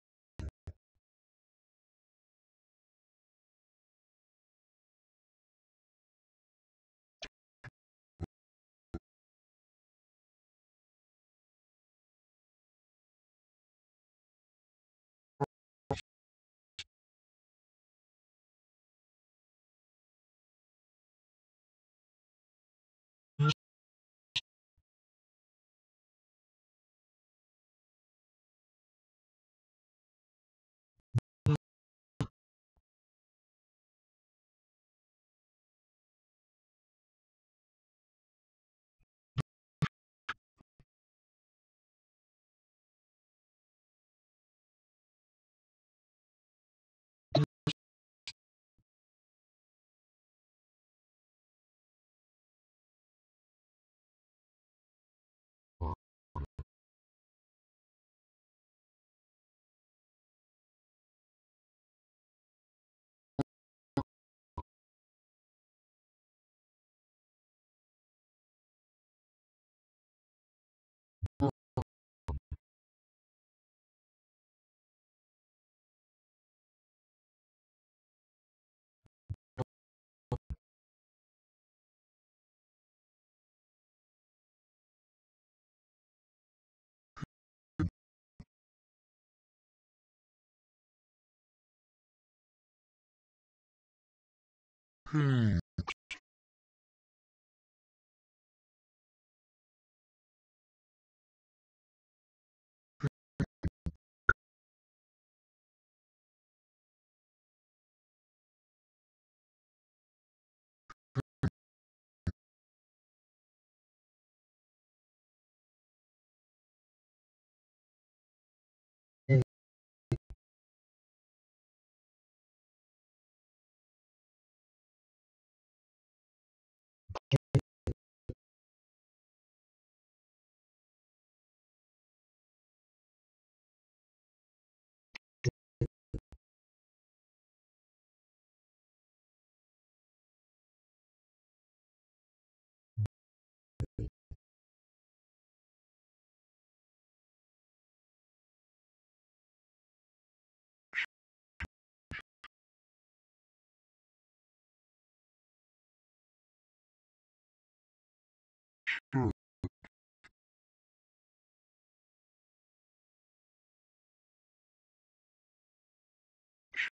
pink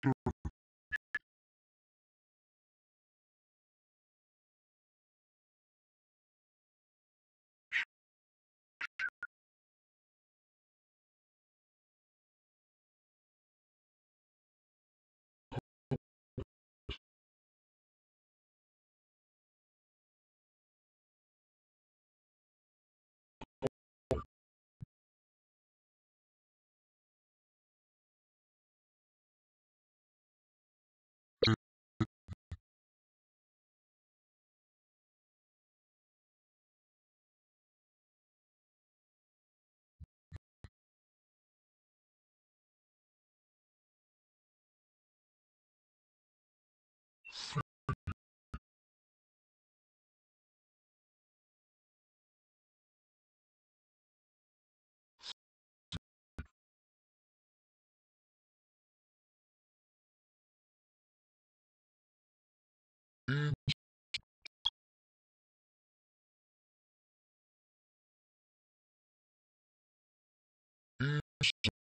inch inch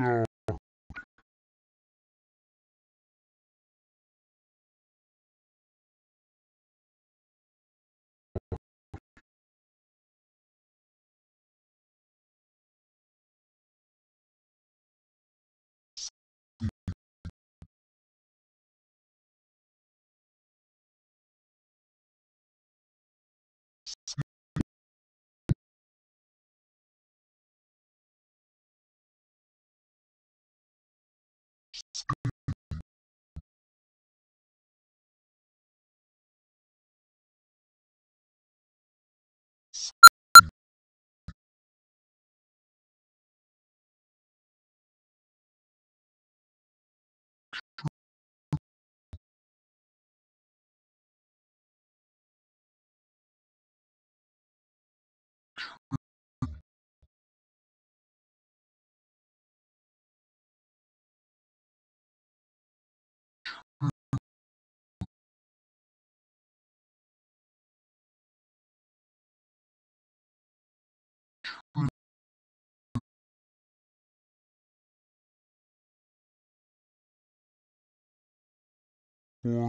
So, yeah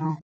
So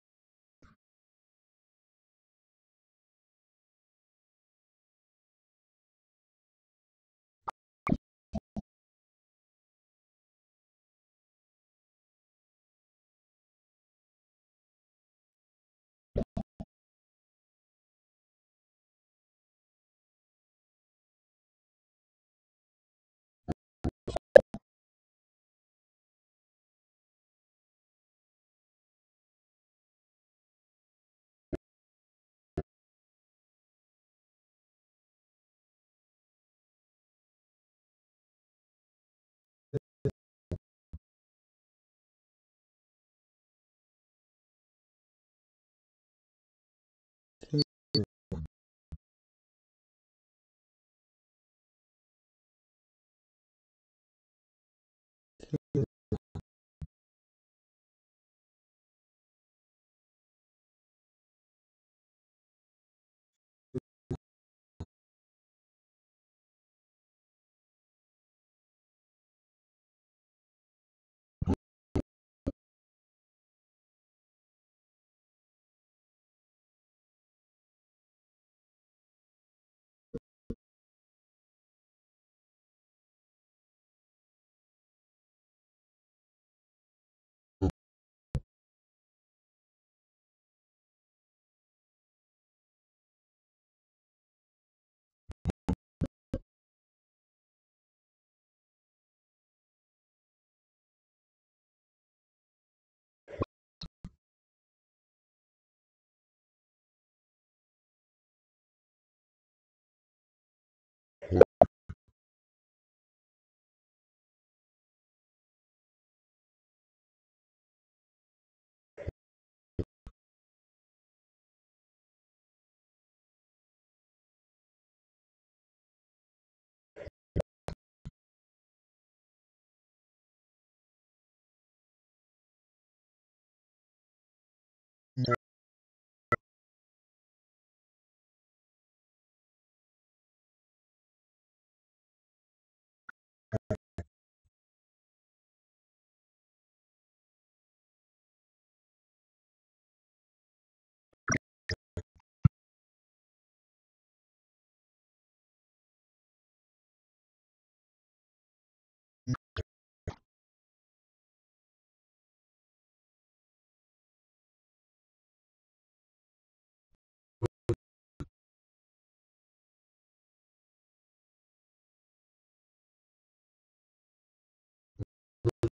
so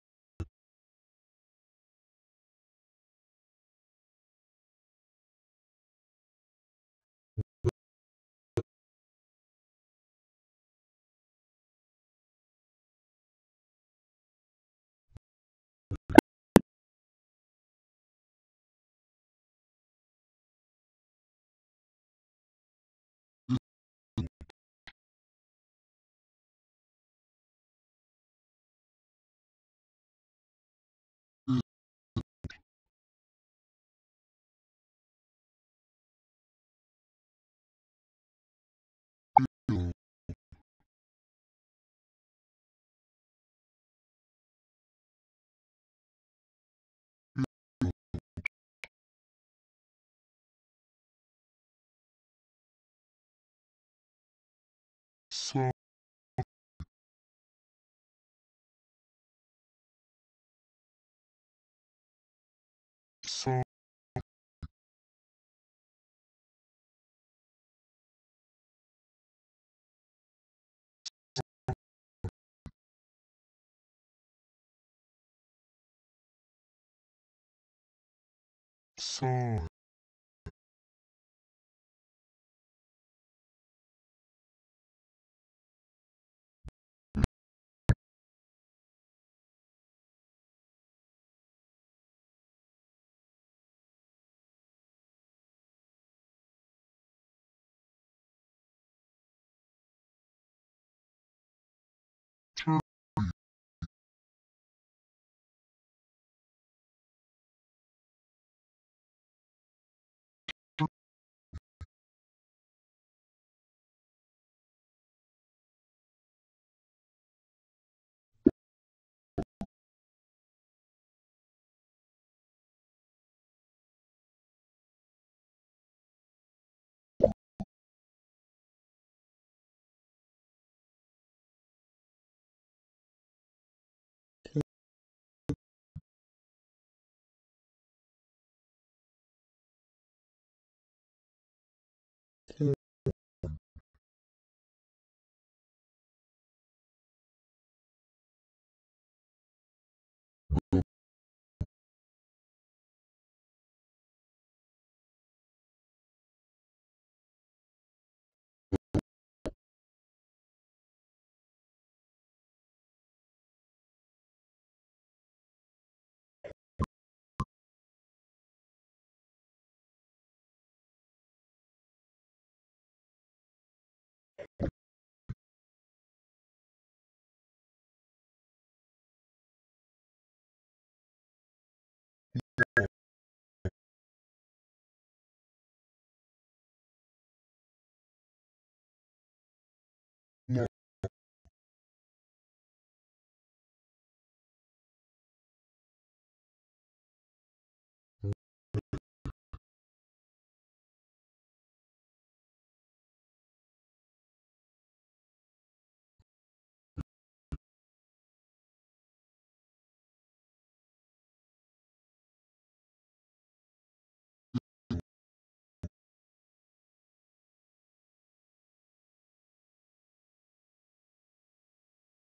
so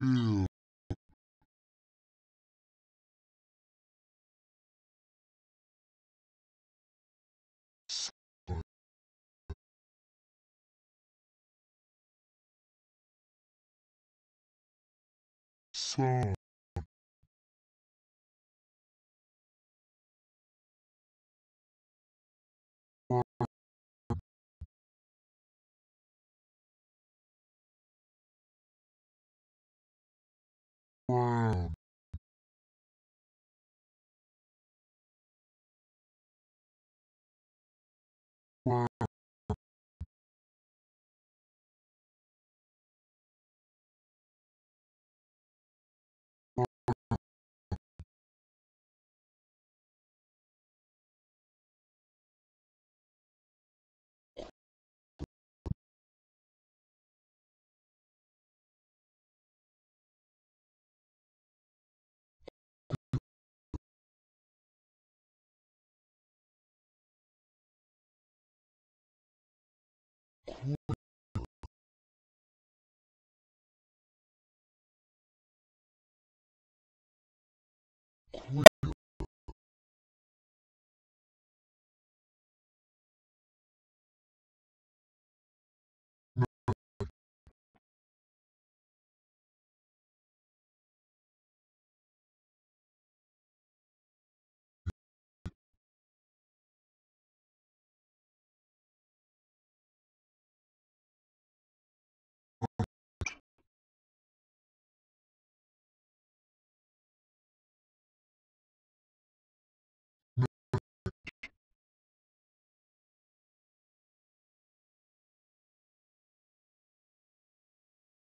ew, song, brown, Cool.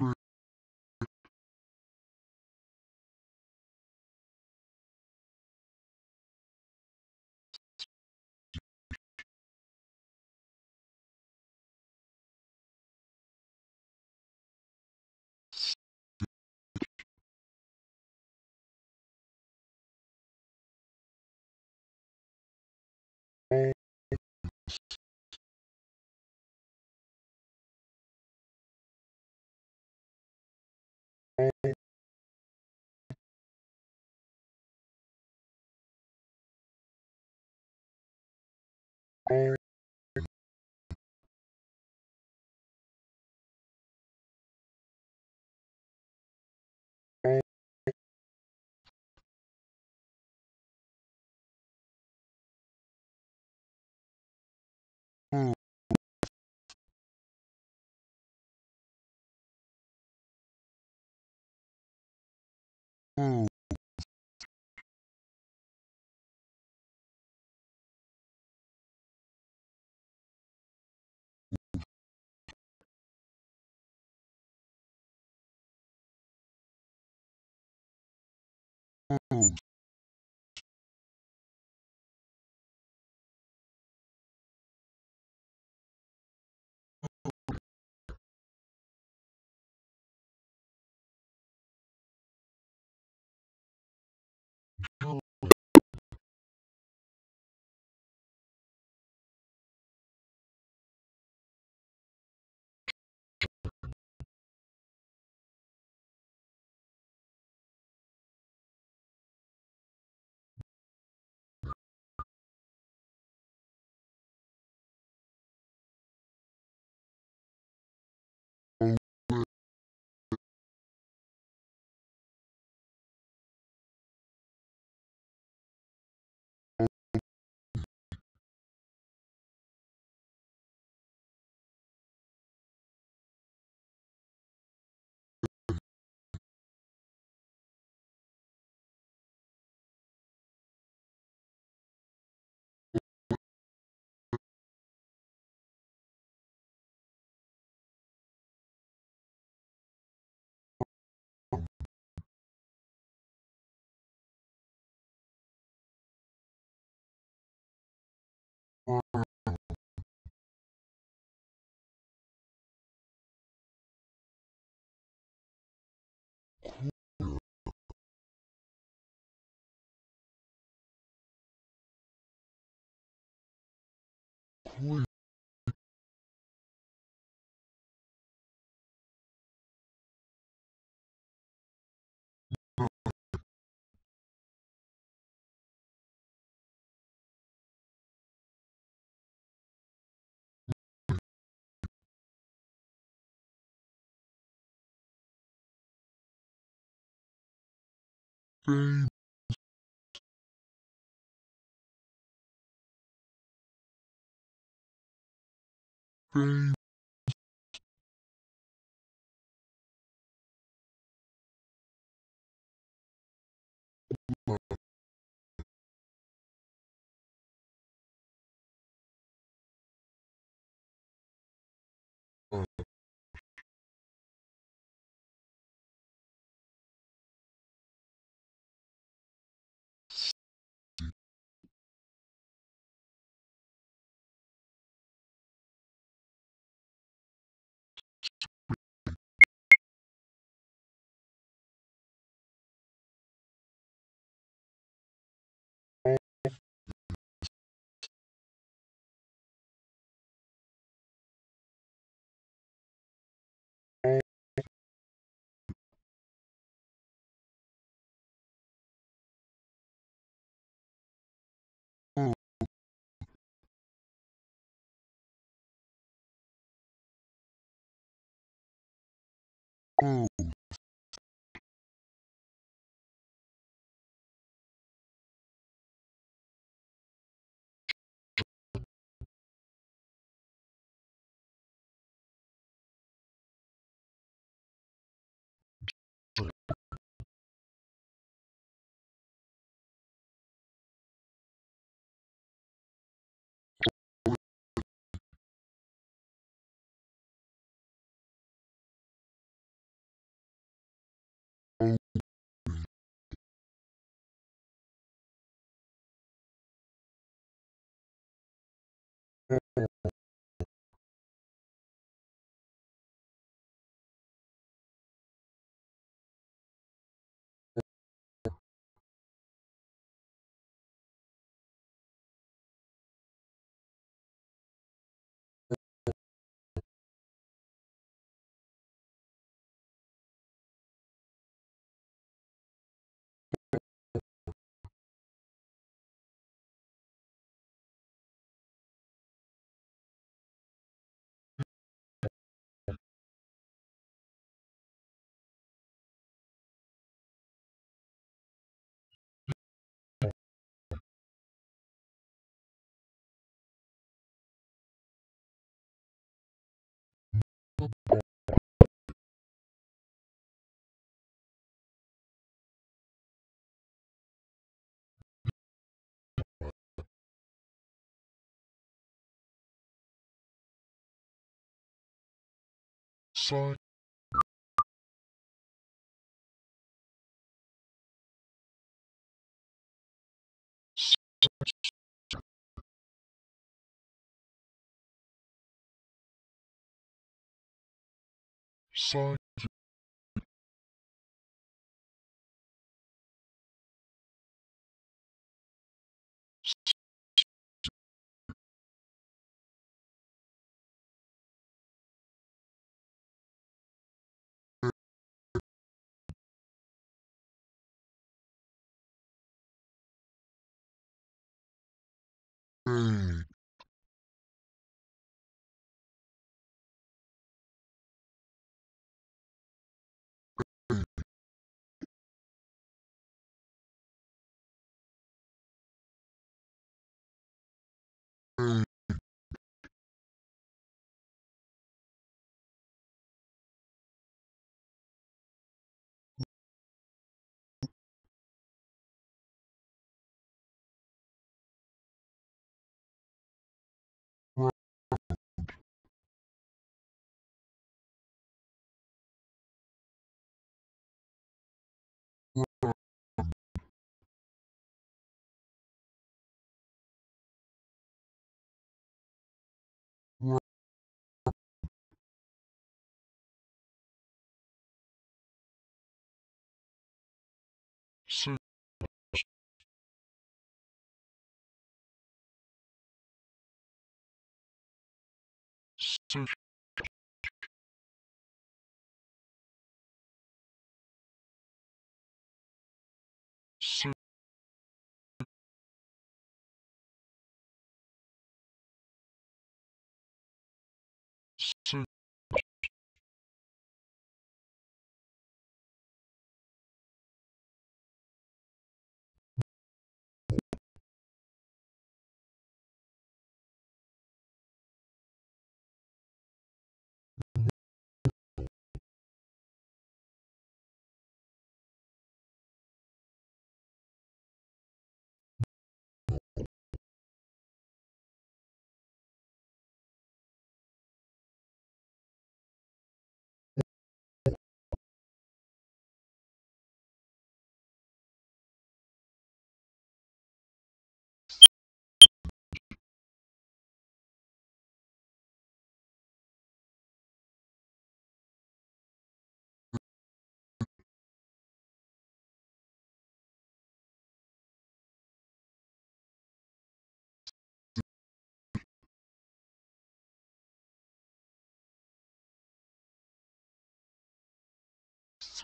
all, all, all, all, all, clear, famous, oh, sign, sign, suit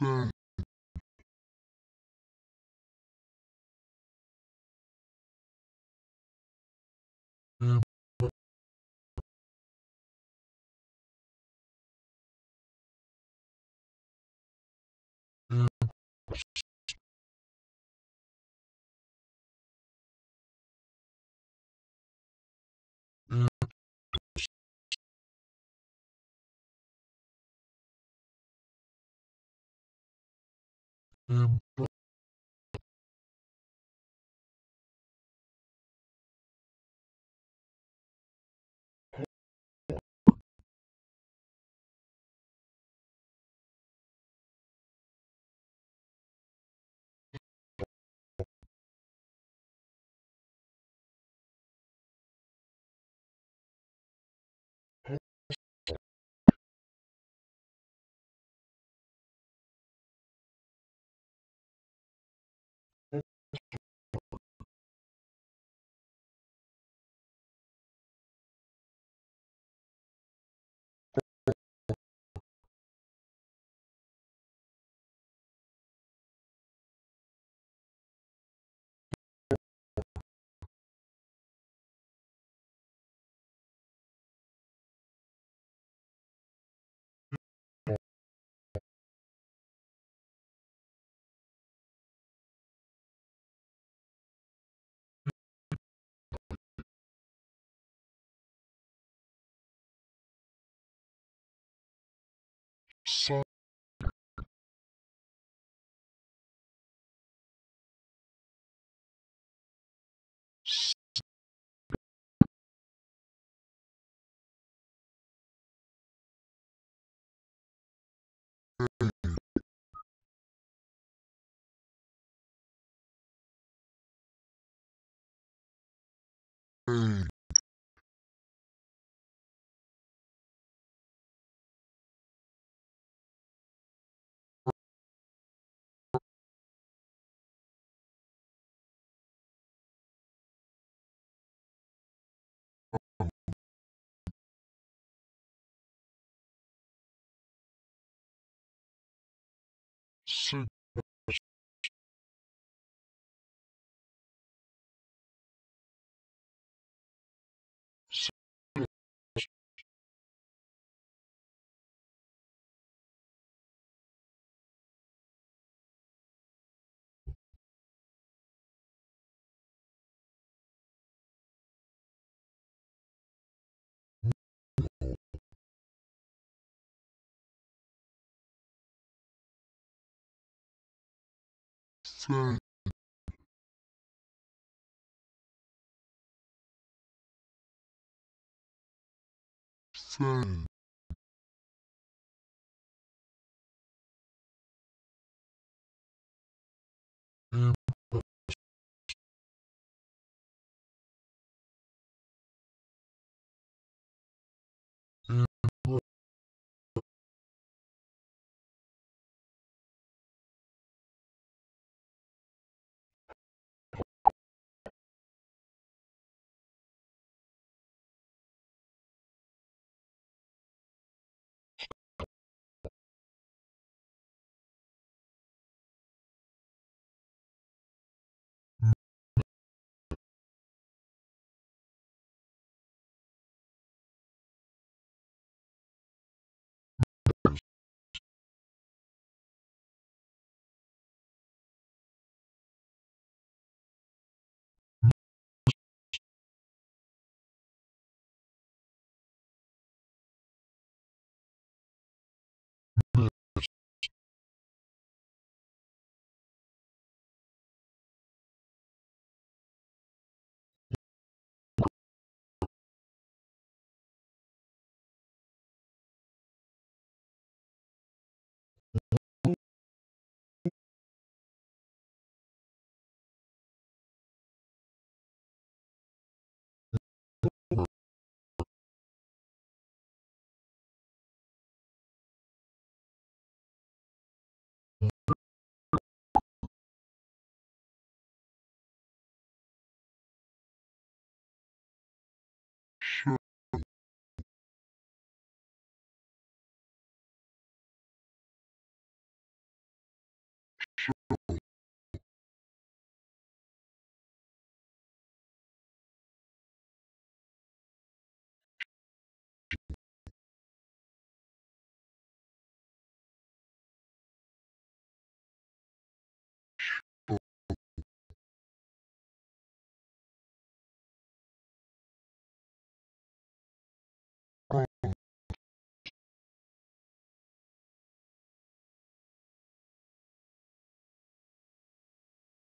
say Um, em say say. Say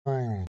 Orange.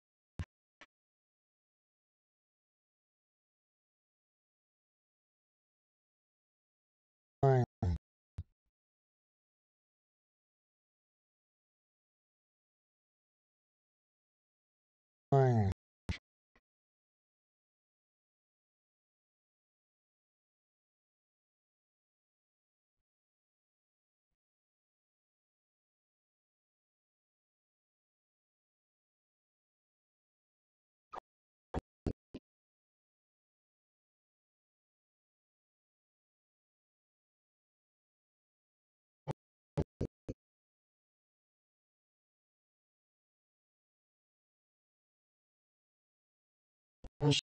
Oxi.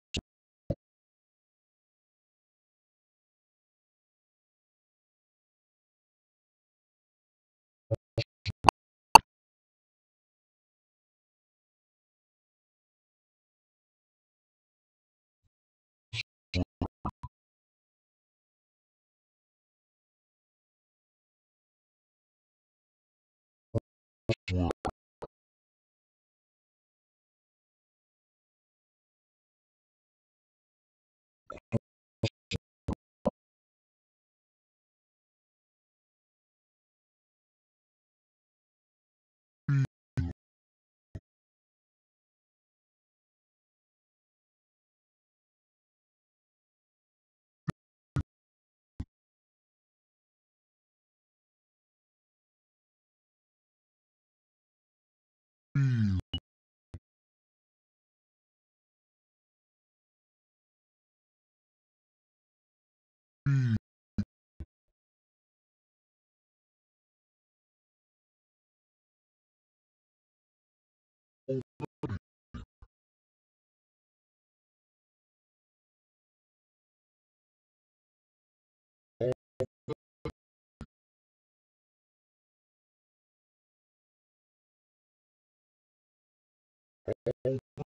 Feel. and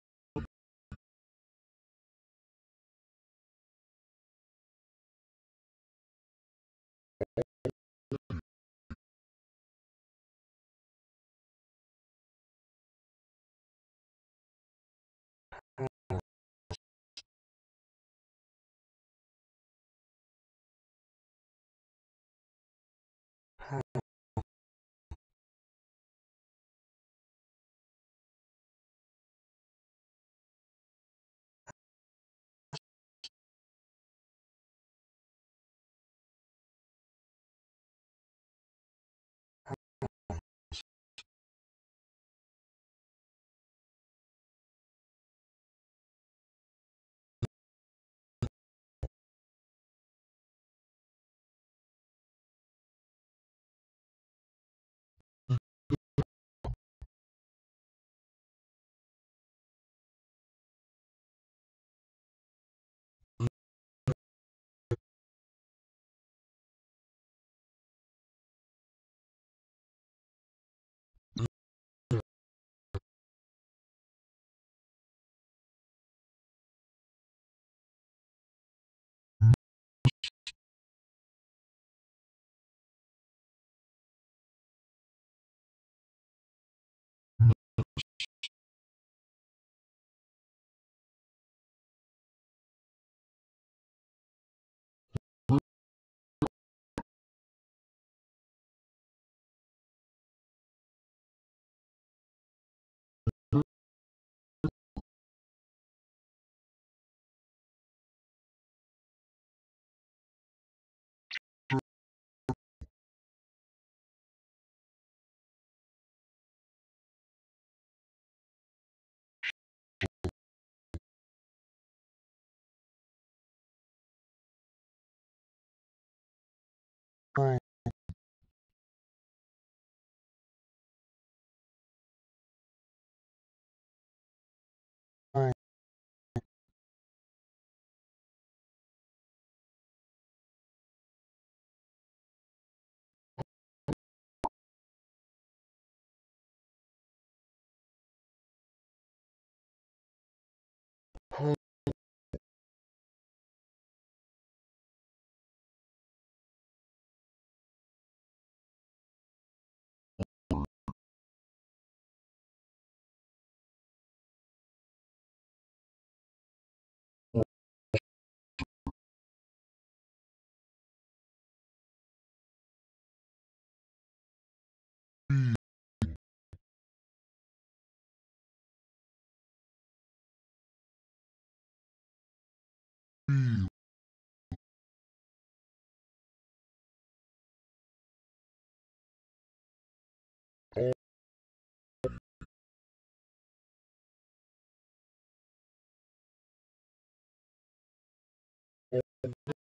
feel,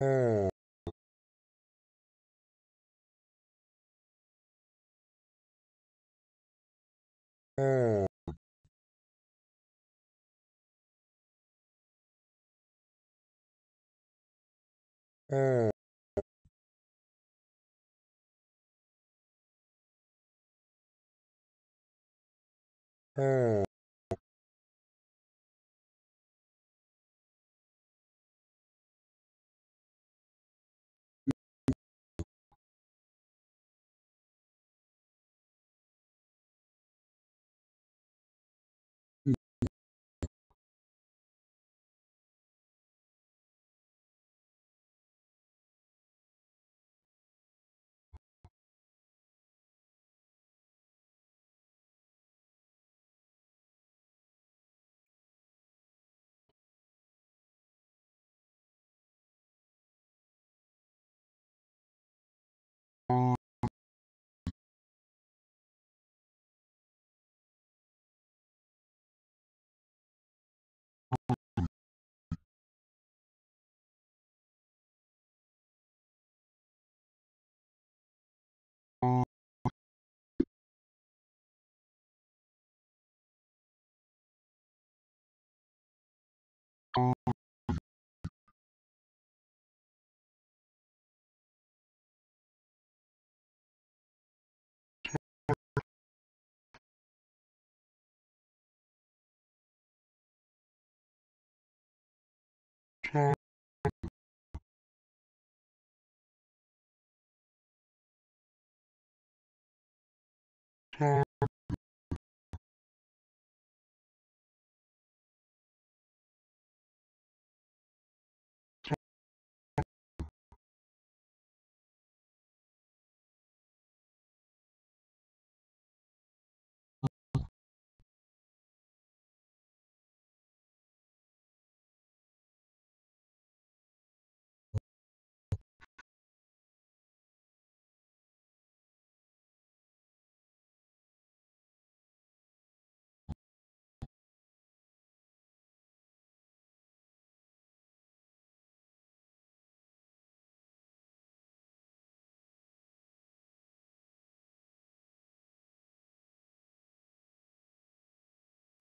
all, all, all, all, be,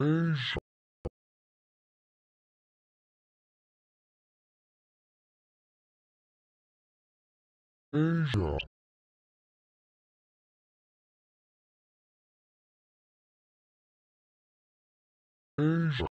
riche riche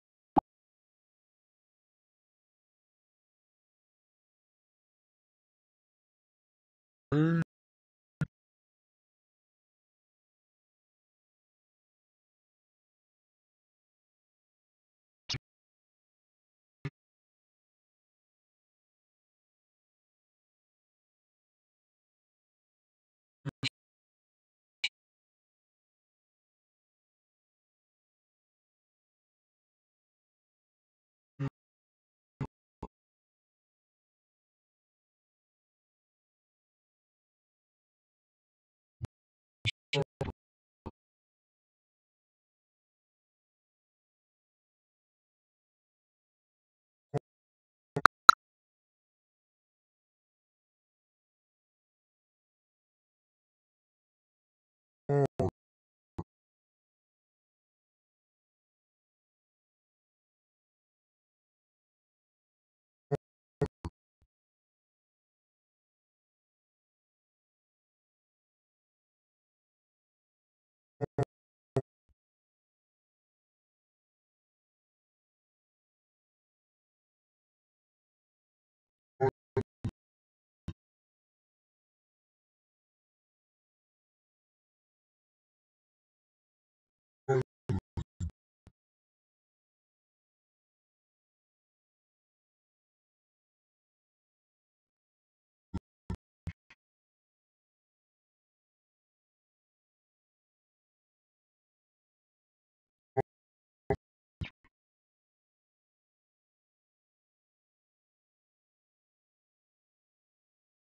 Mm.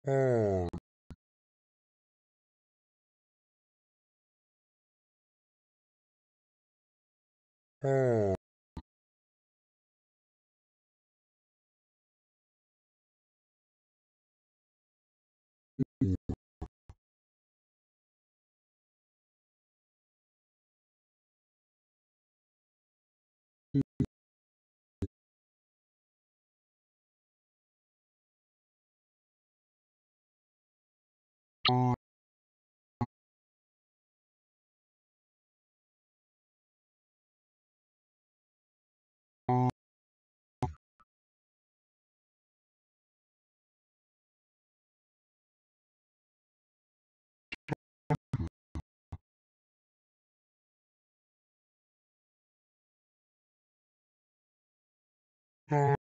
嗯。嗯。嗯。嗯。On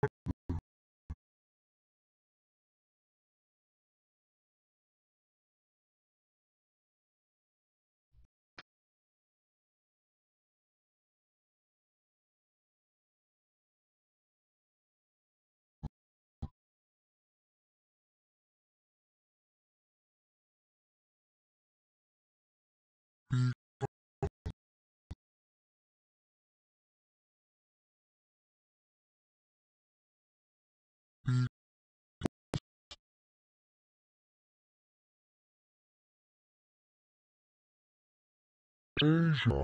Asia. Cold.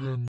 can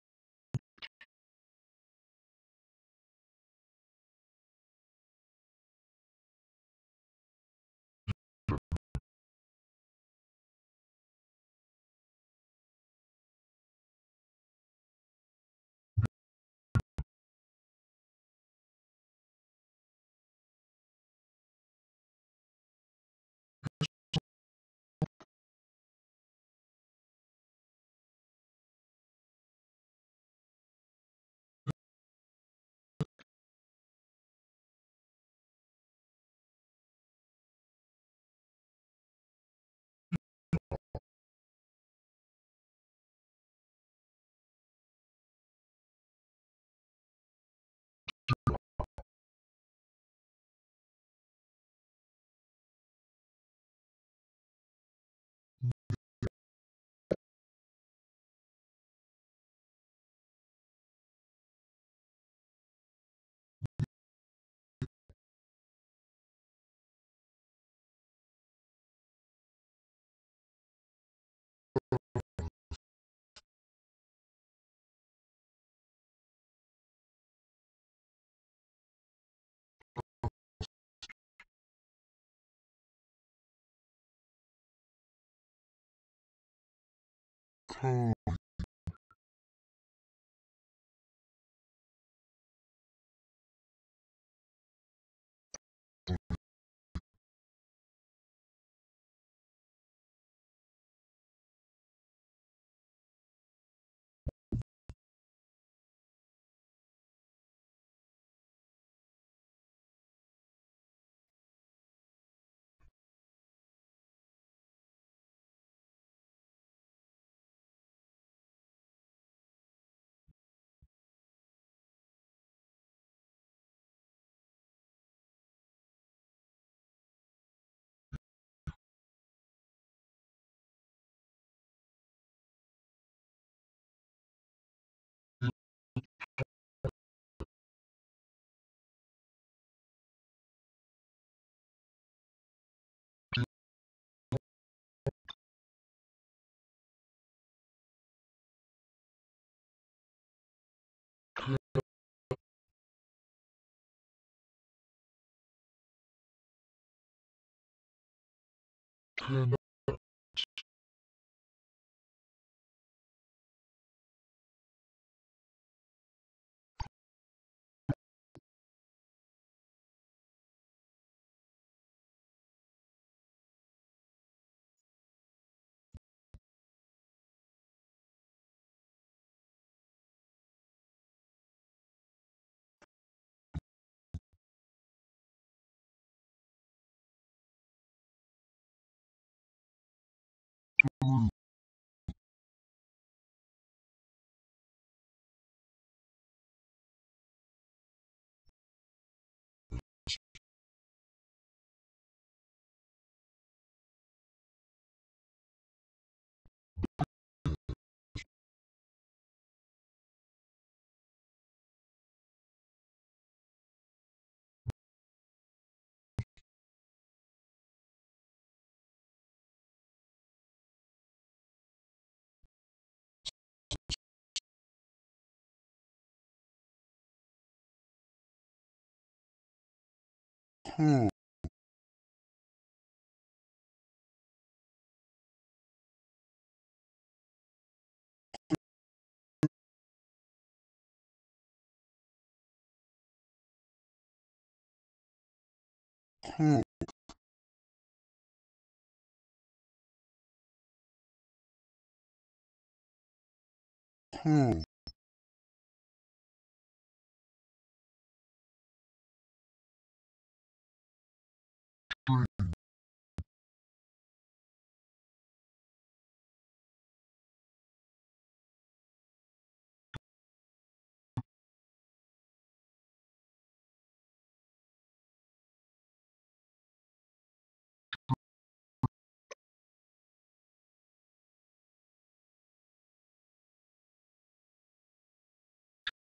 cold. Connect, Mm. Huh, huh, huh,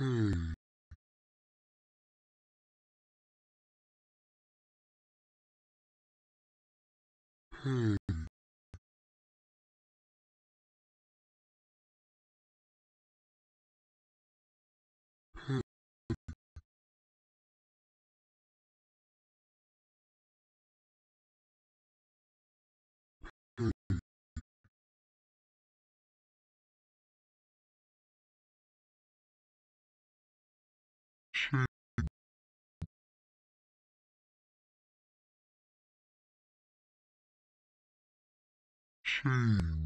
hey, hey, shame,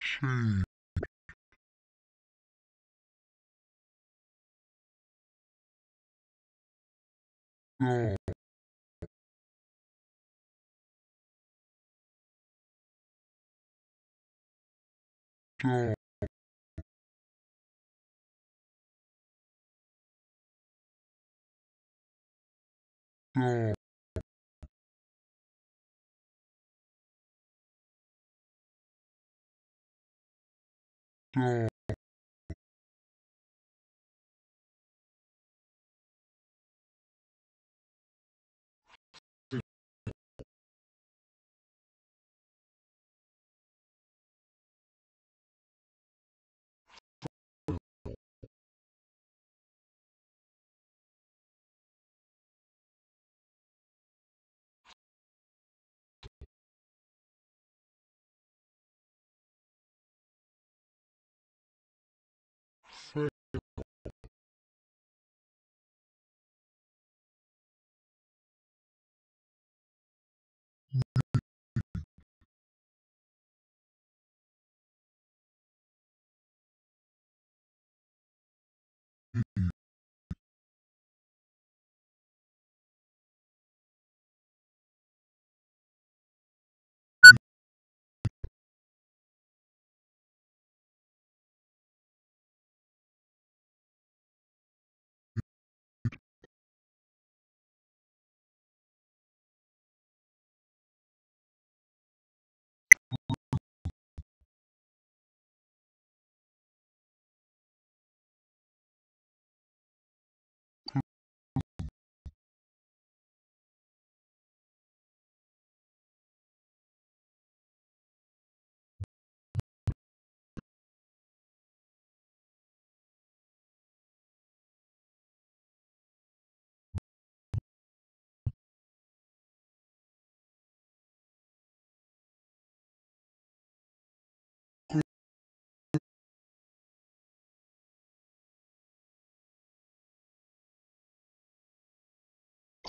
shame, dog, down down down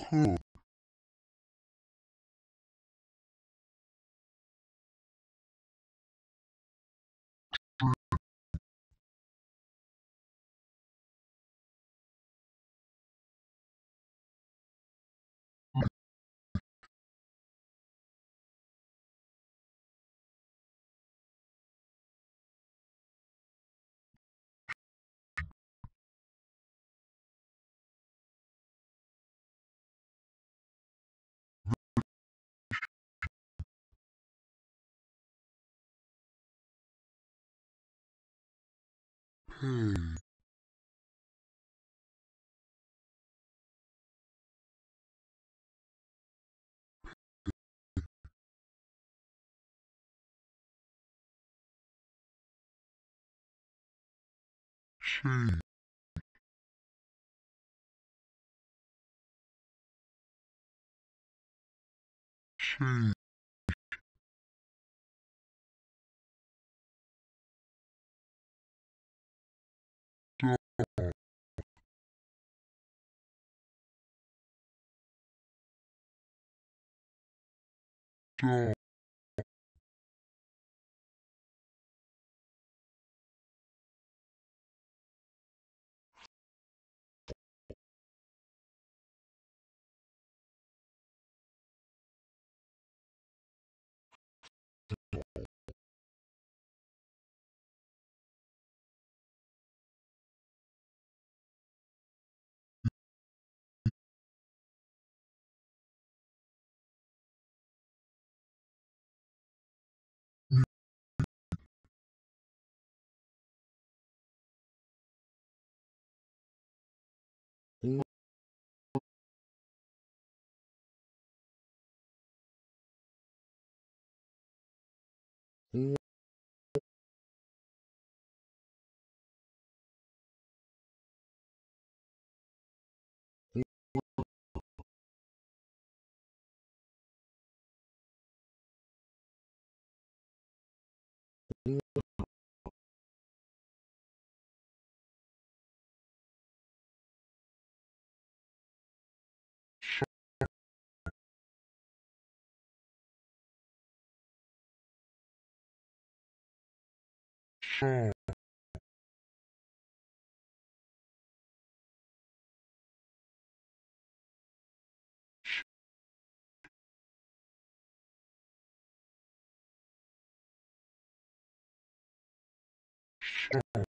cook, pay, change, change, dog, show. Show.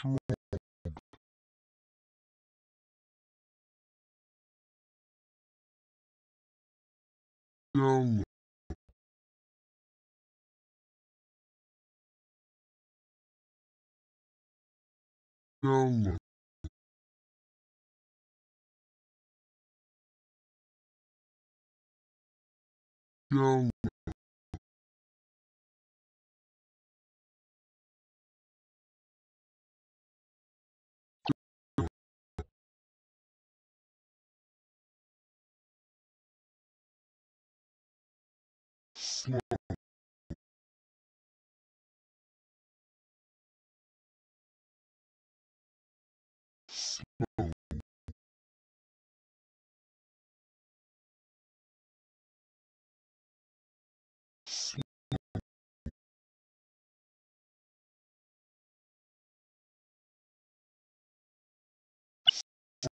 창문 No. No. No. mismo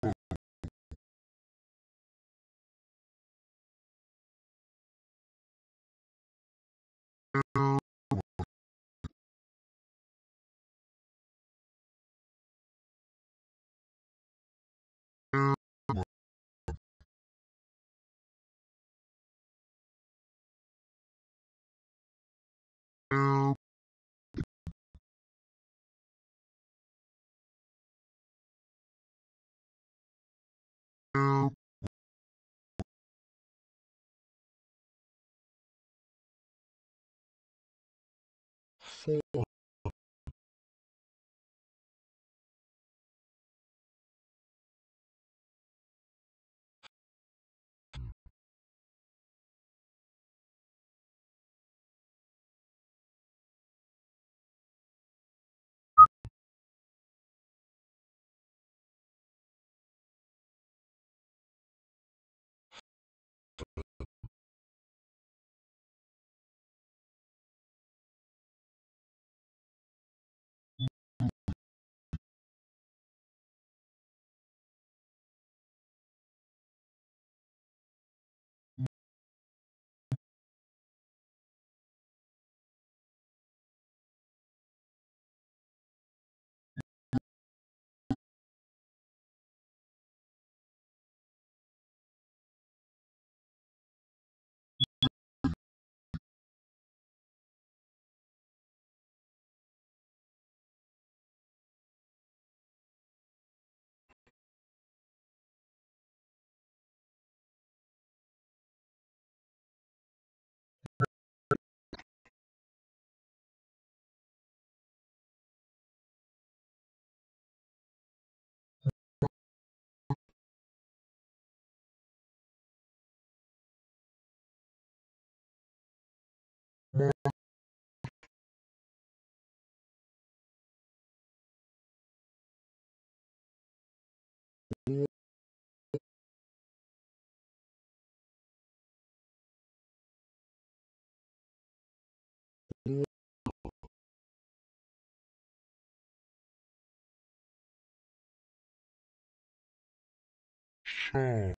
Thank four, 嗯嗯，是。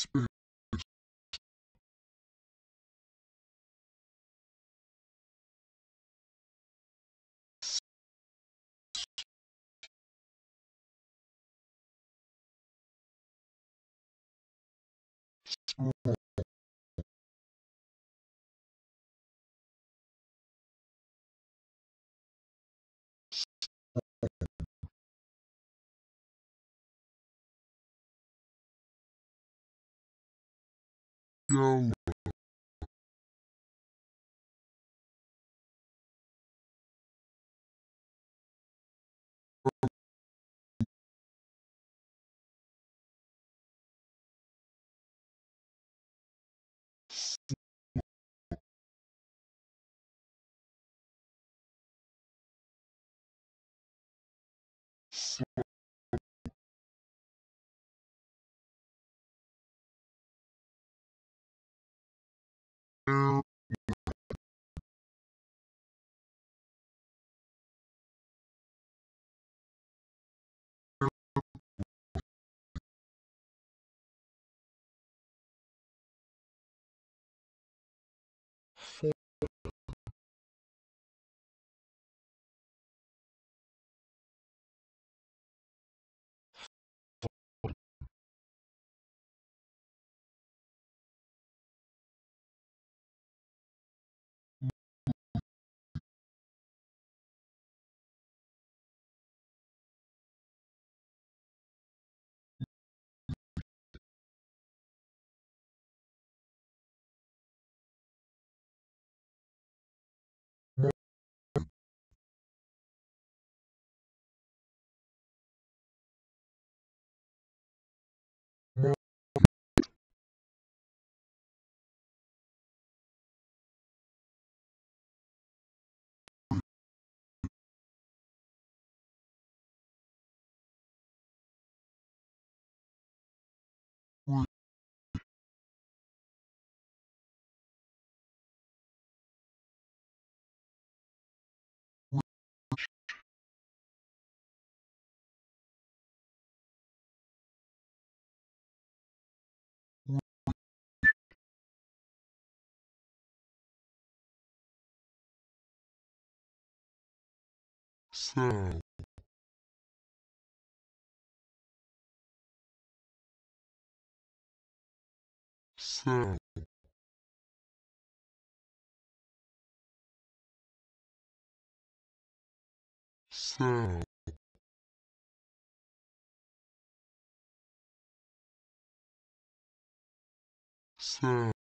spirit Small. Não. Air, cell cell cell cell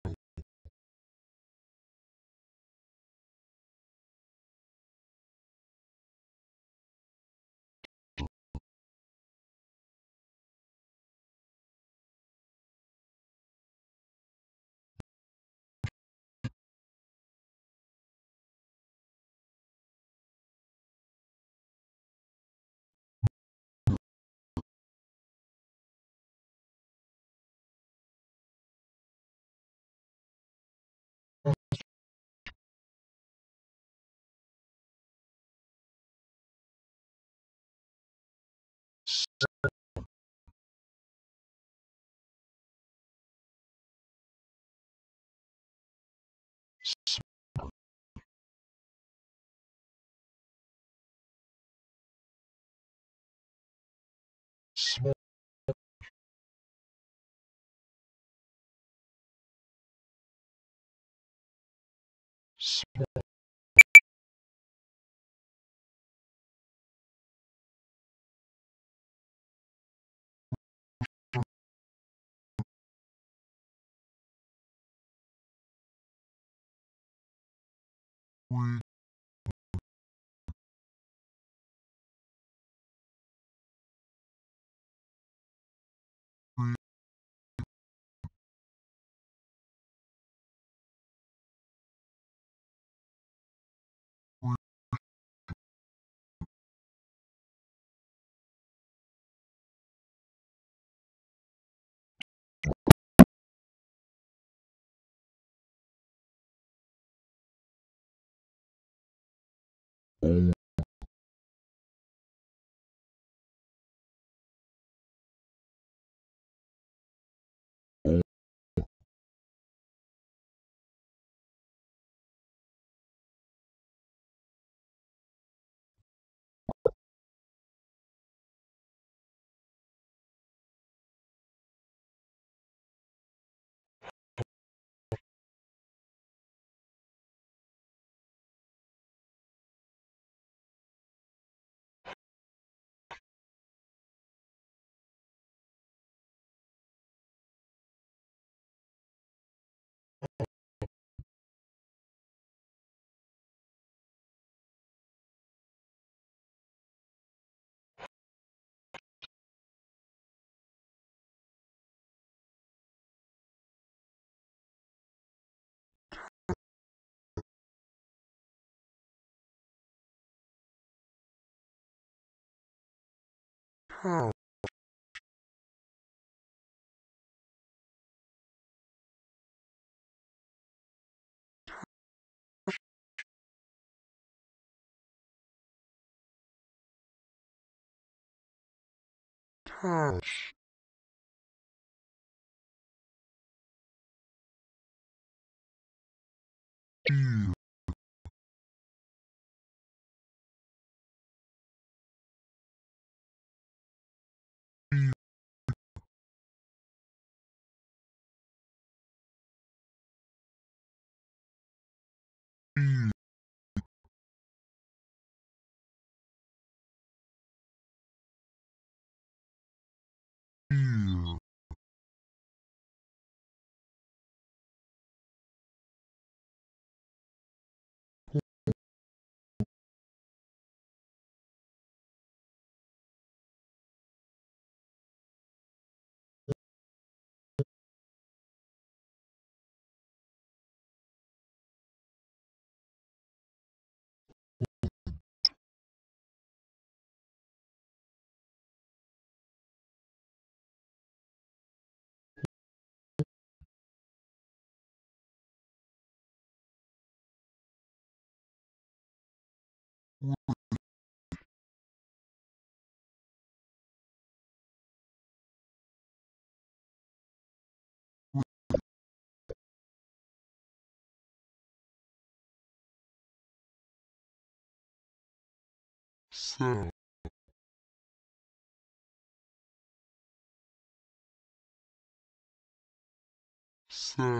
we com. Do. Sir.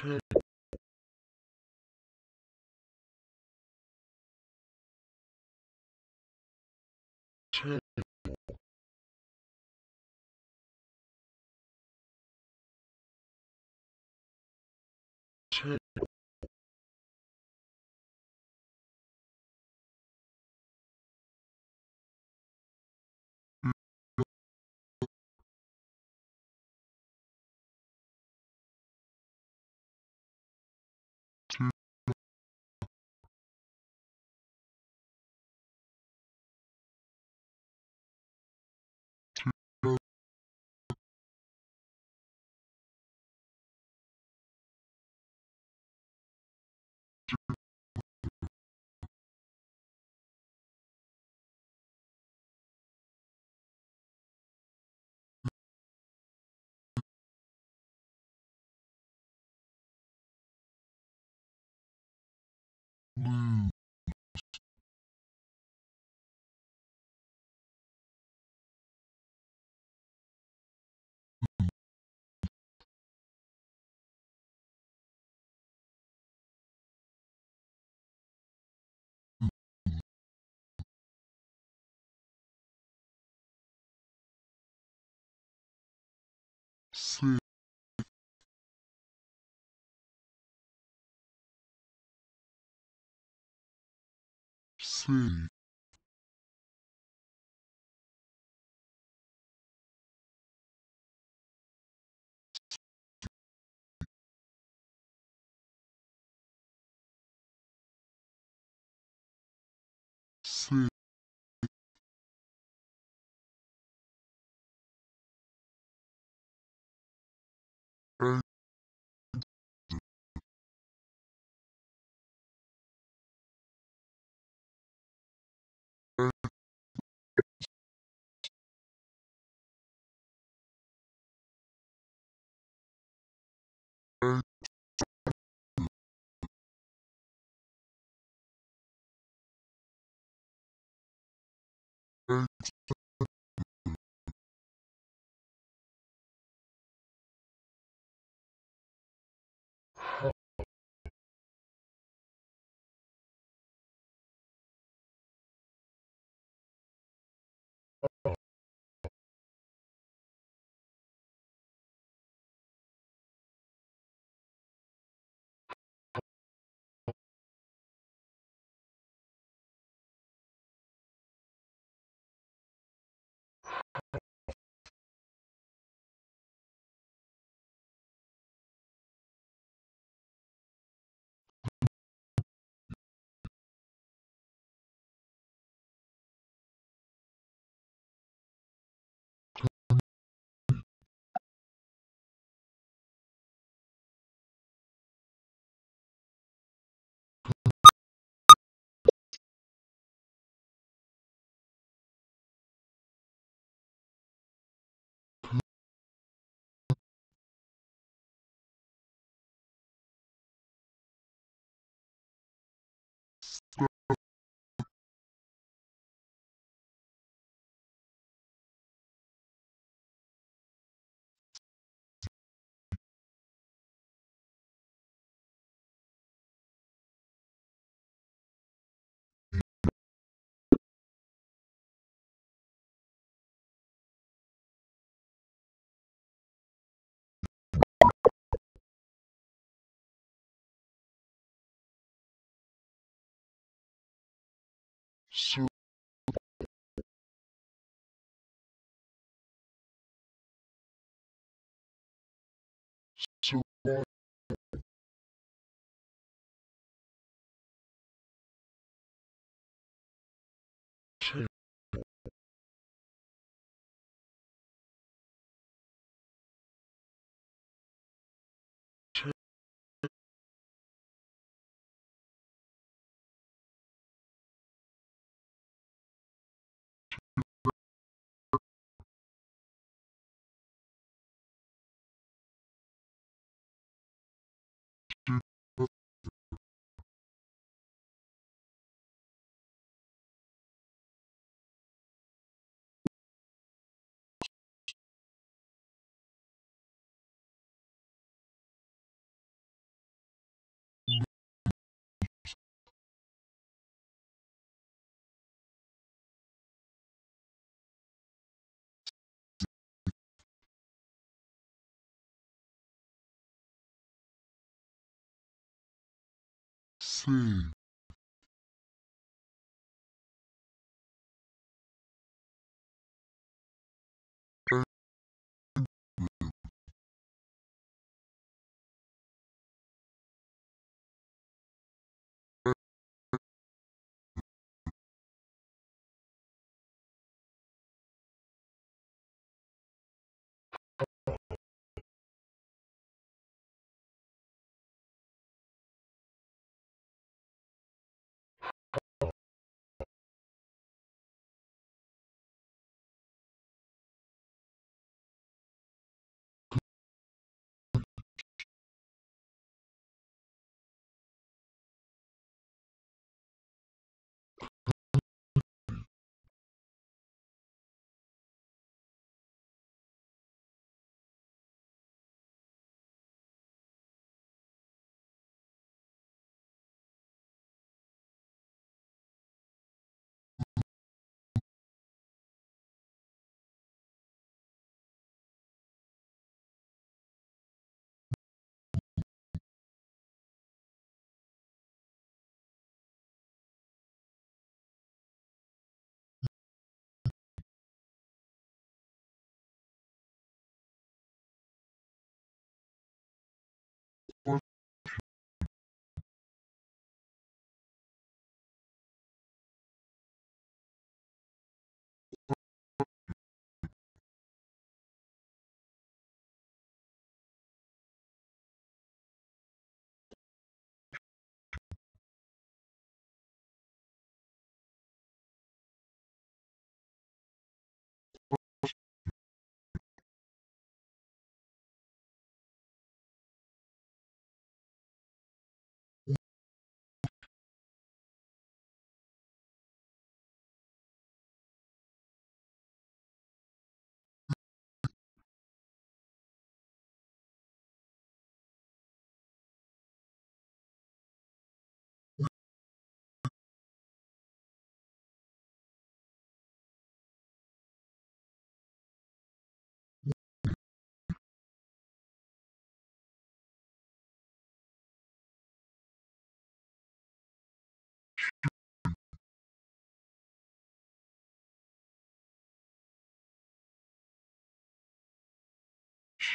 turn C C A A A A C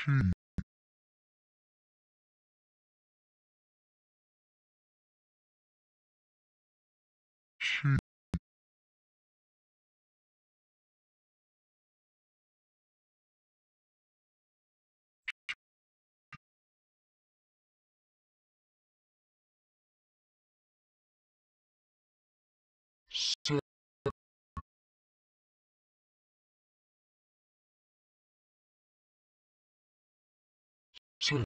she, se,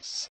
se,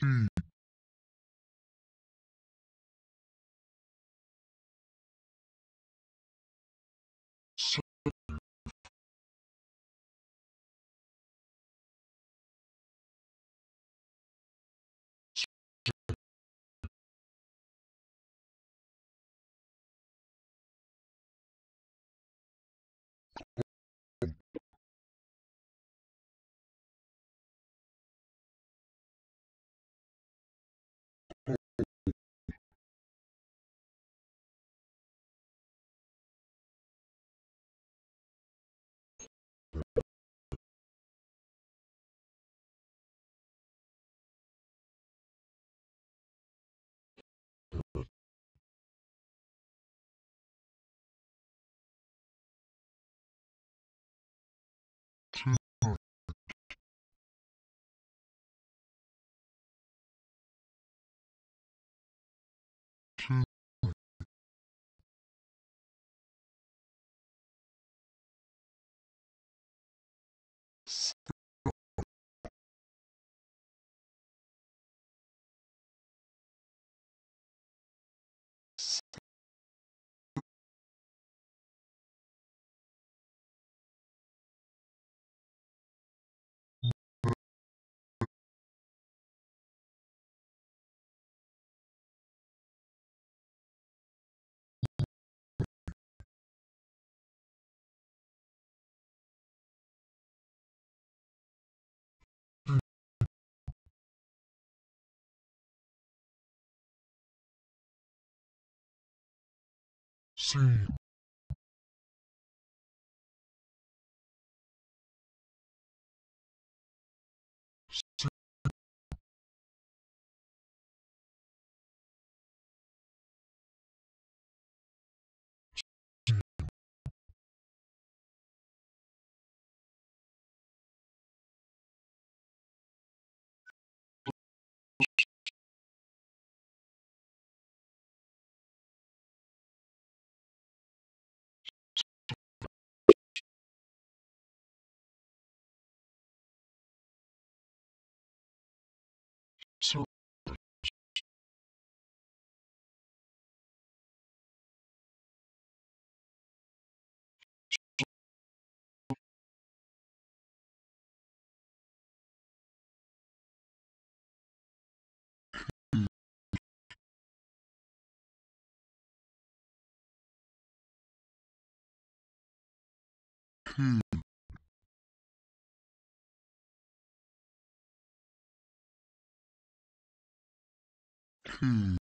se, S. S. C. Hmm.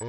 Uh.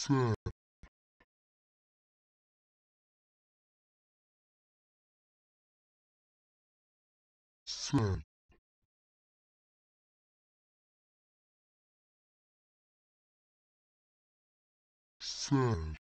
said. Said. Said.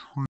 春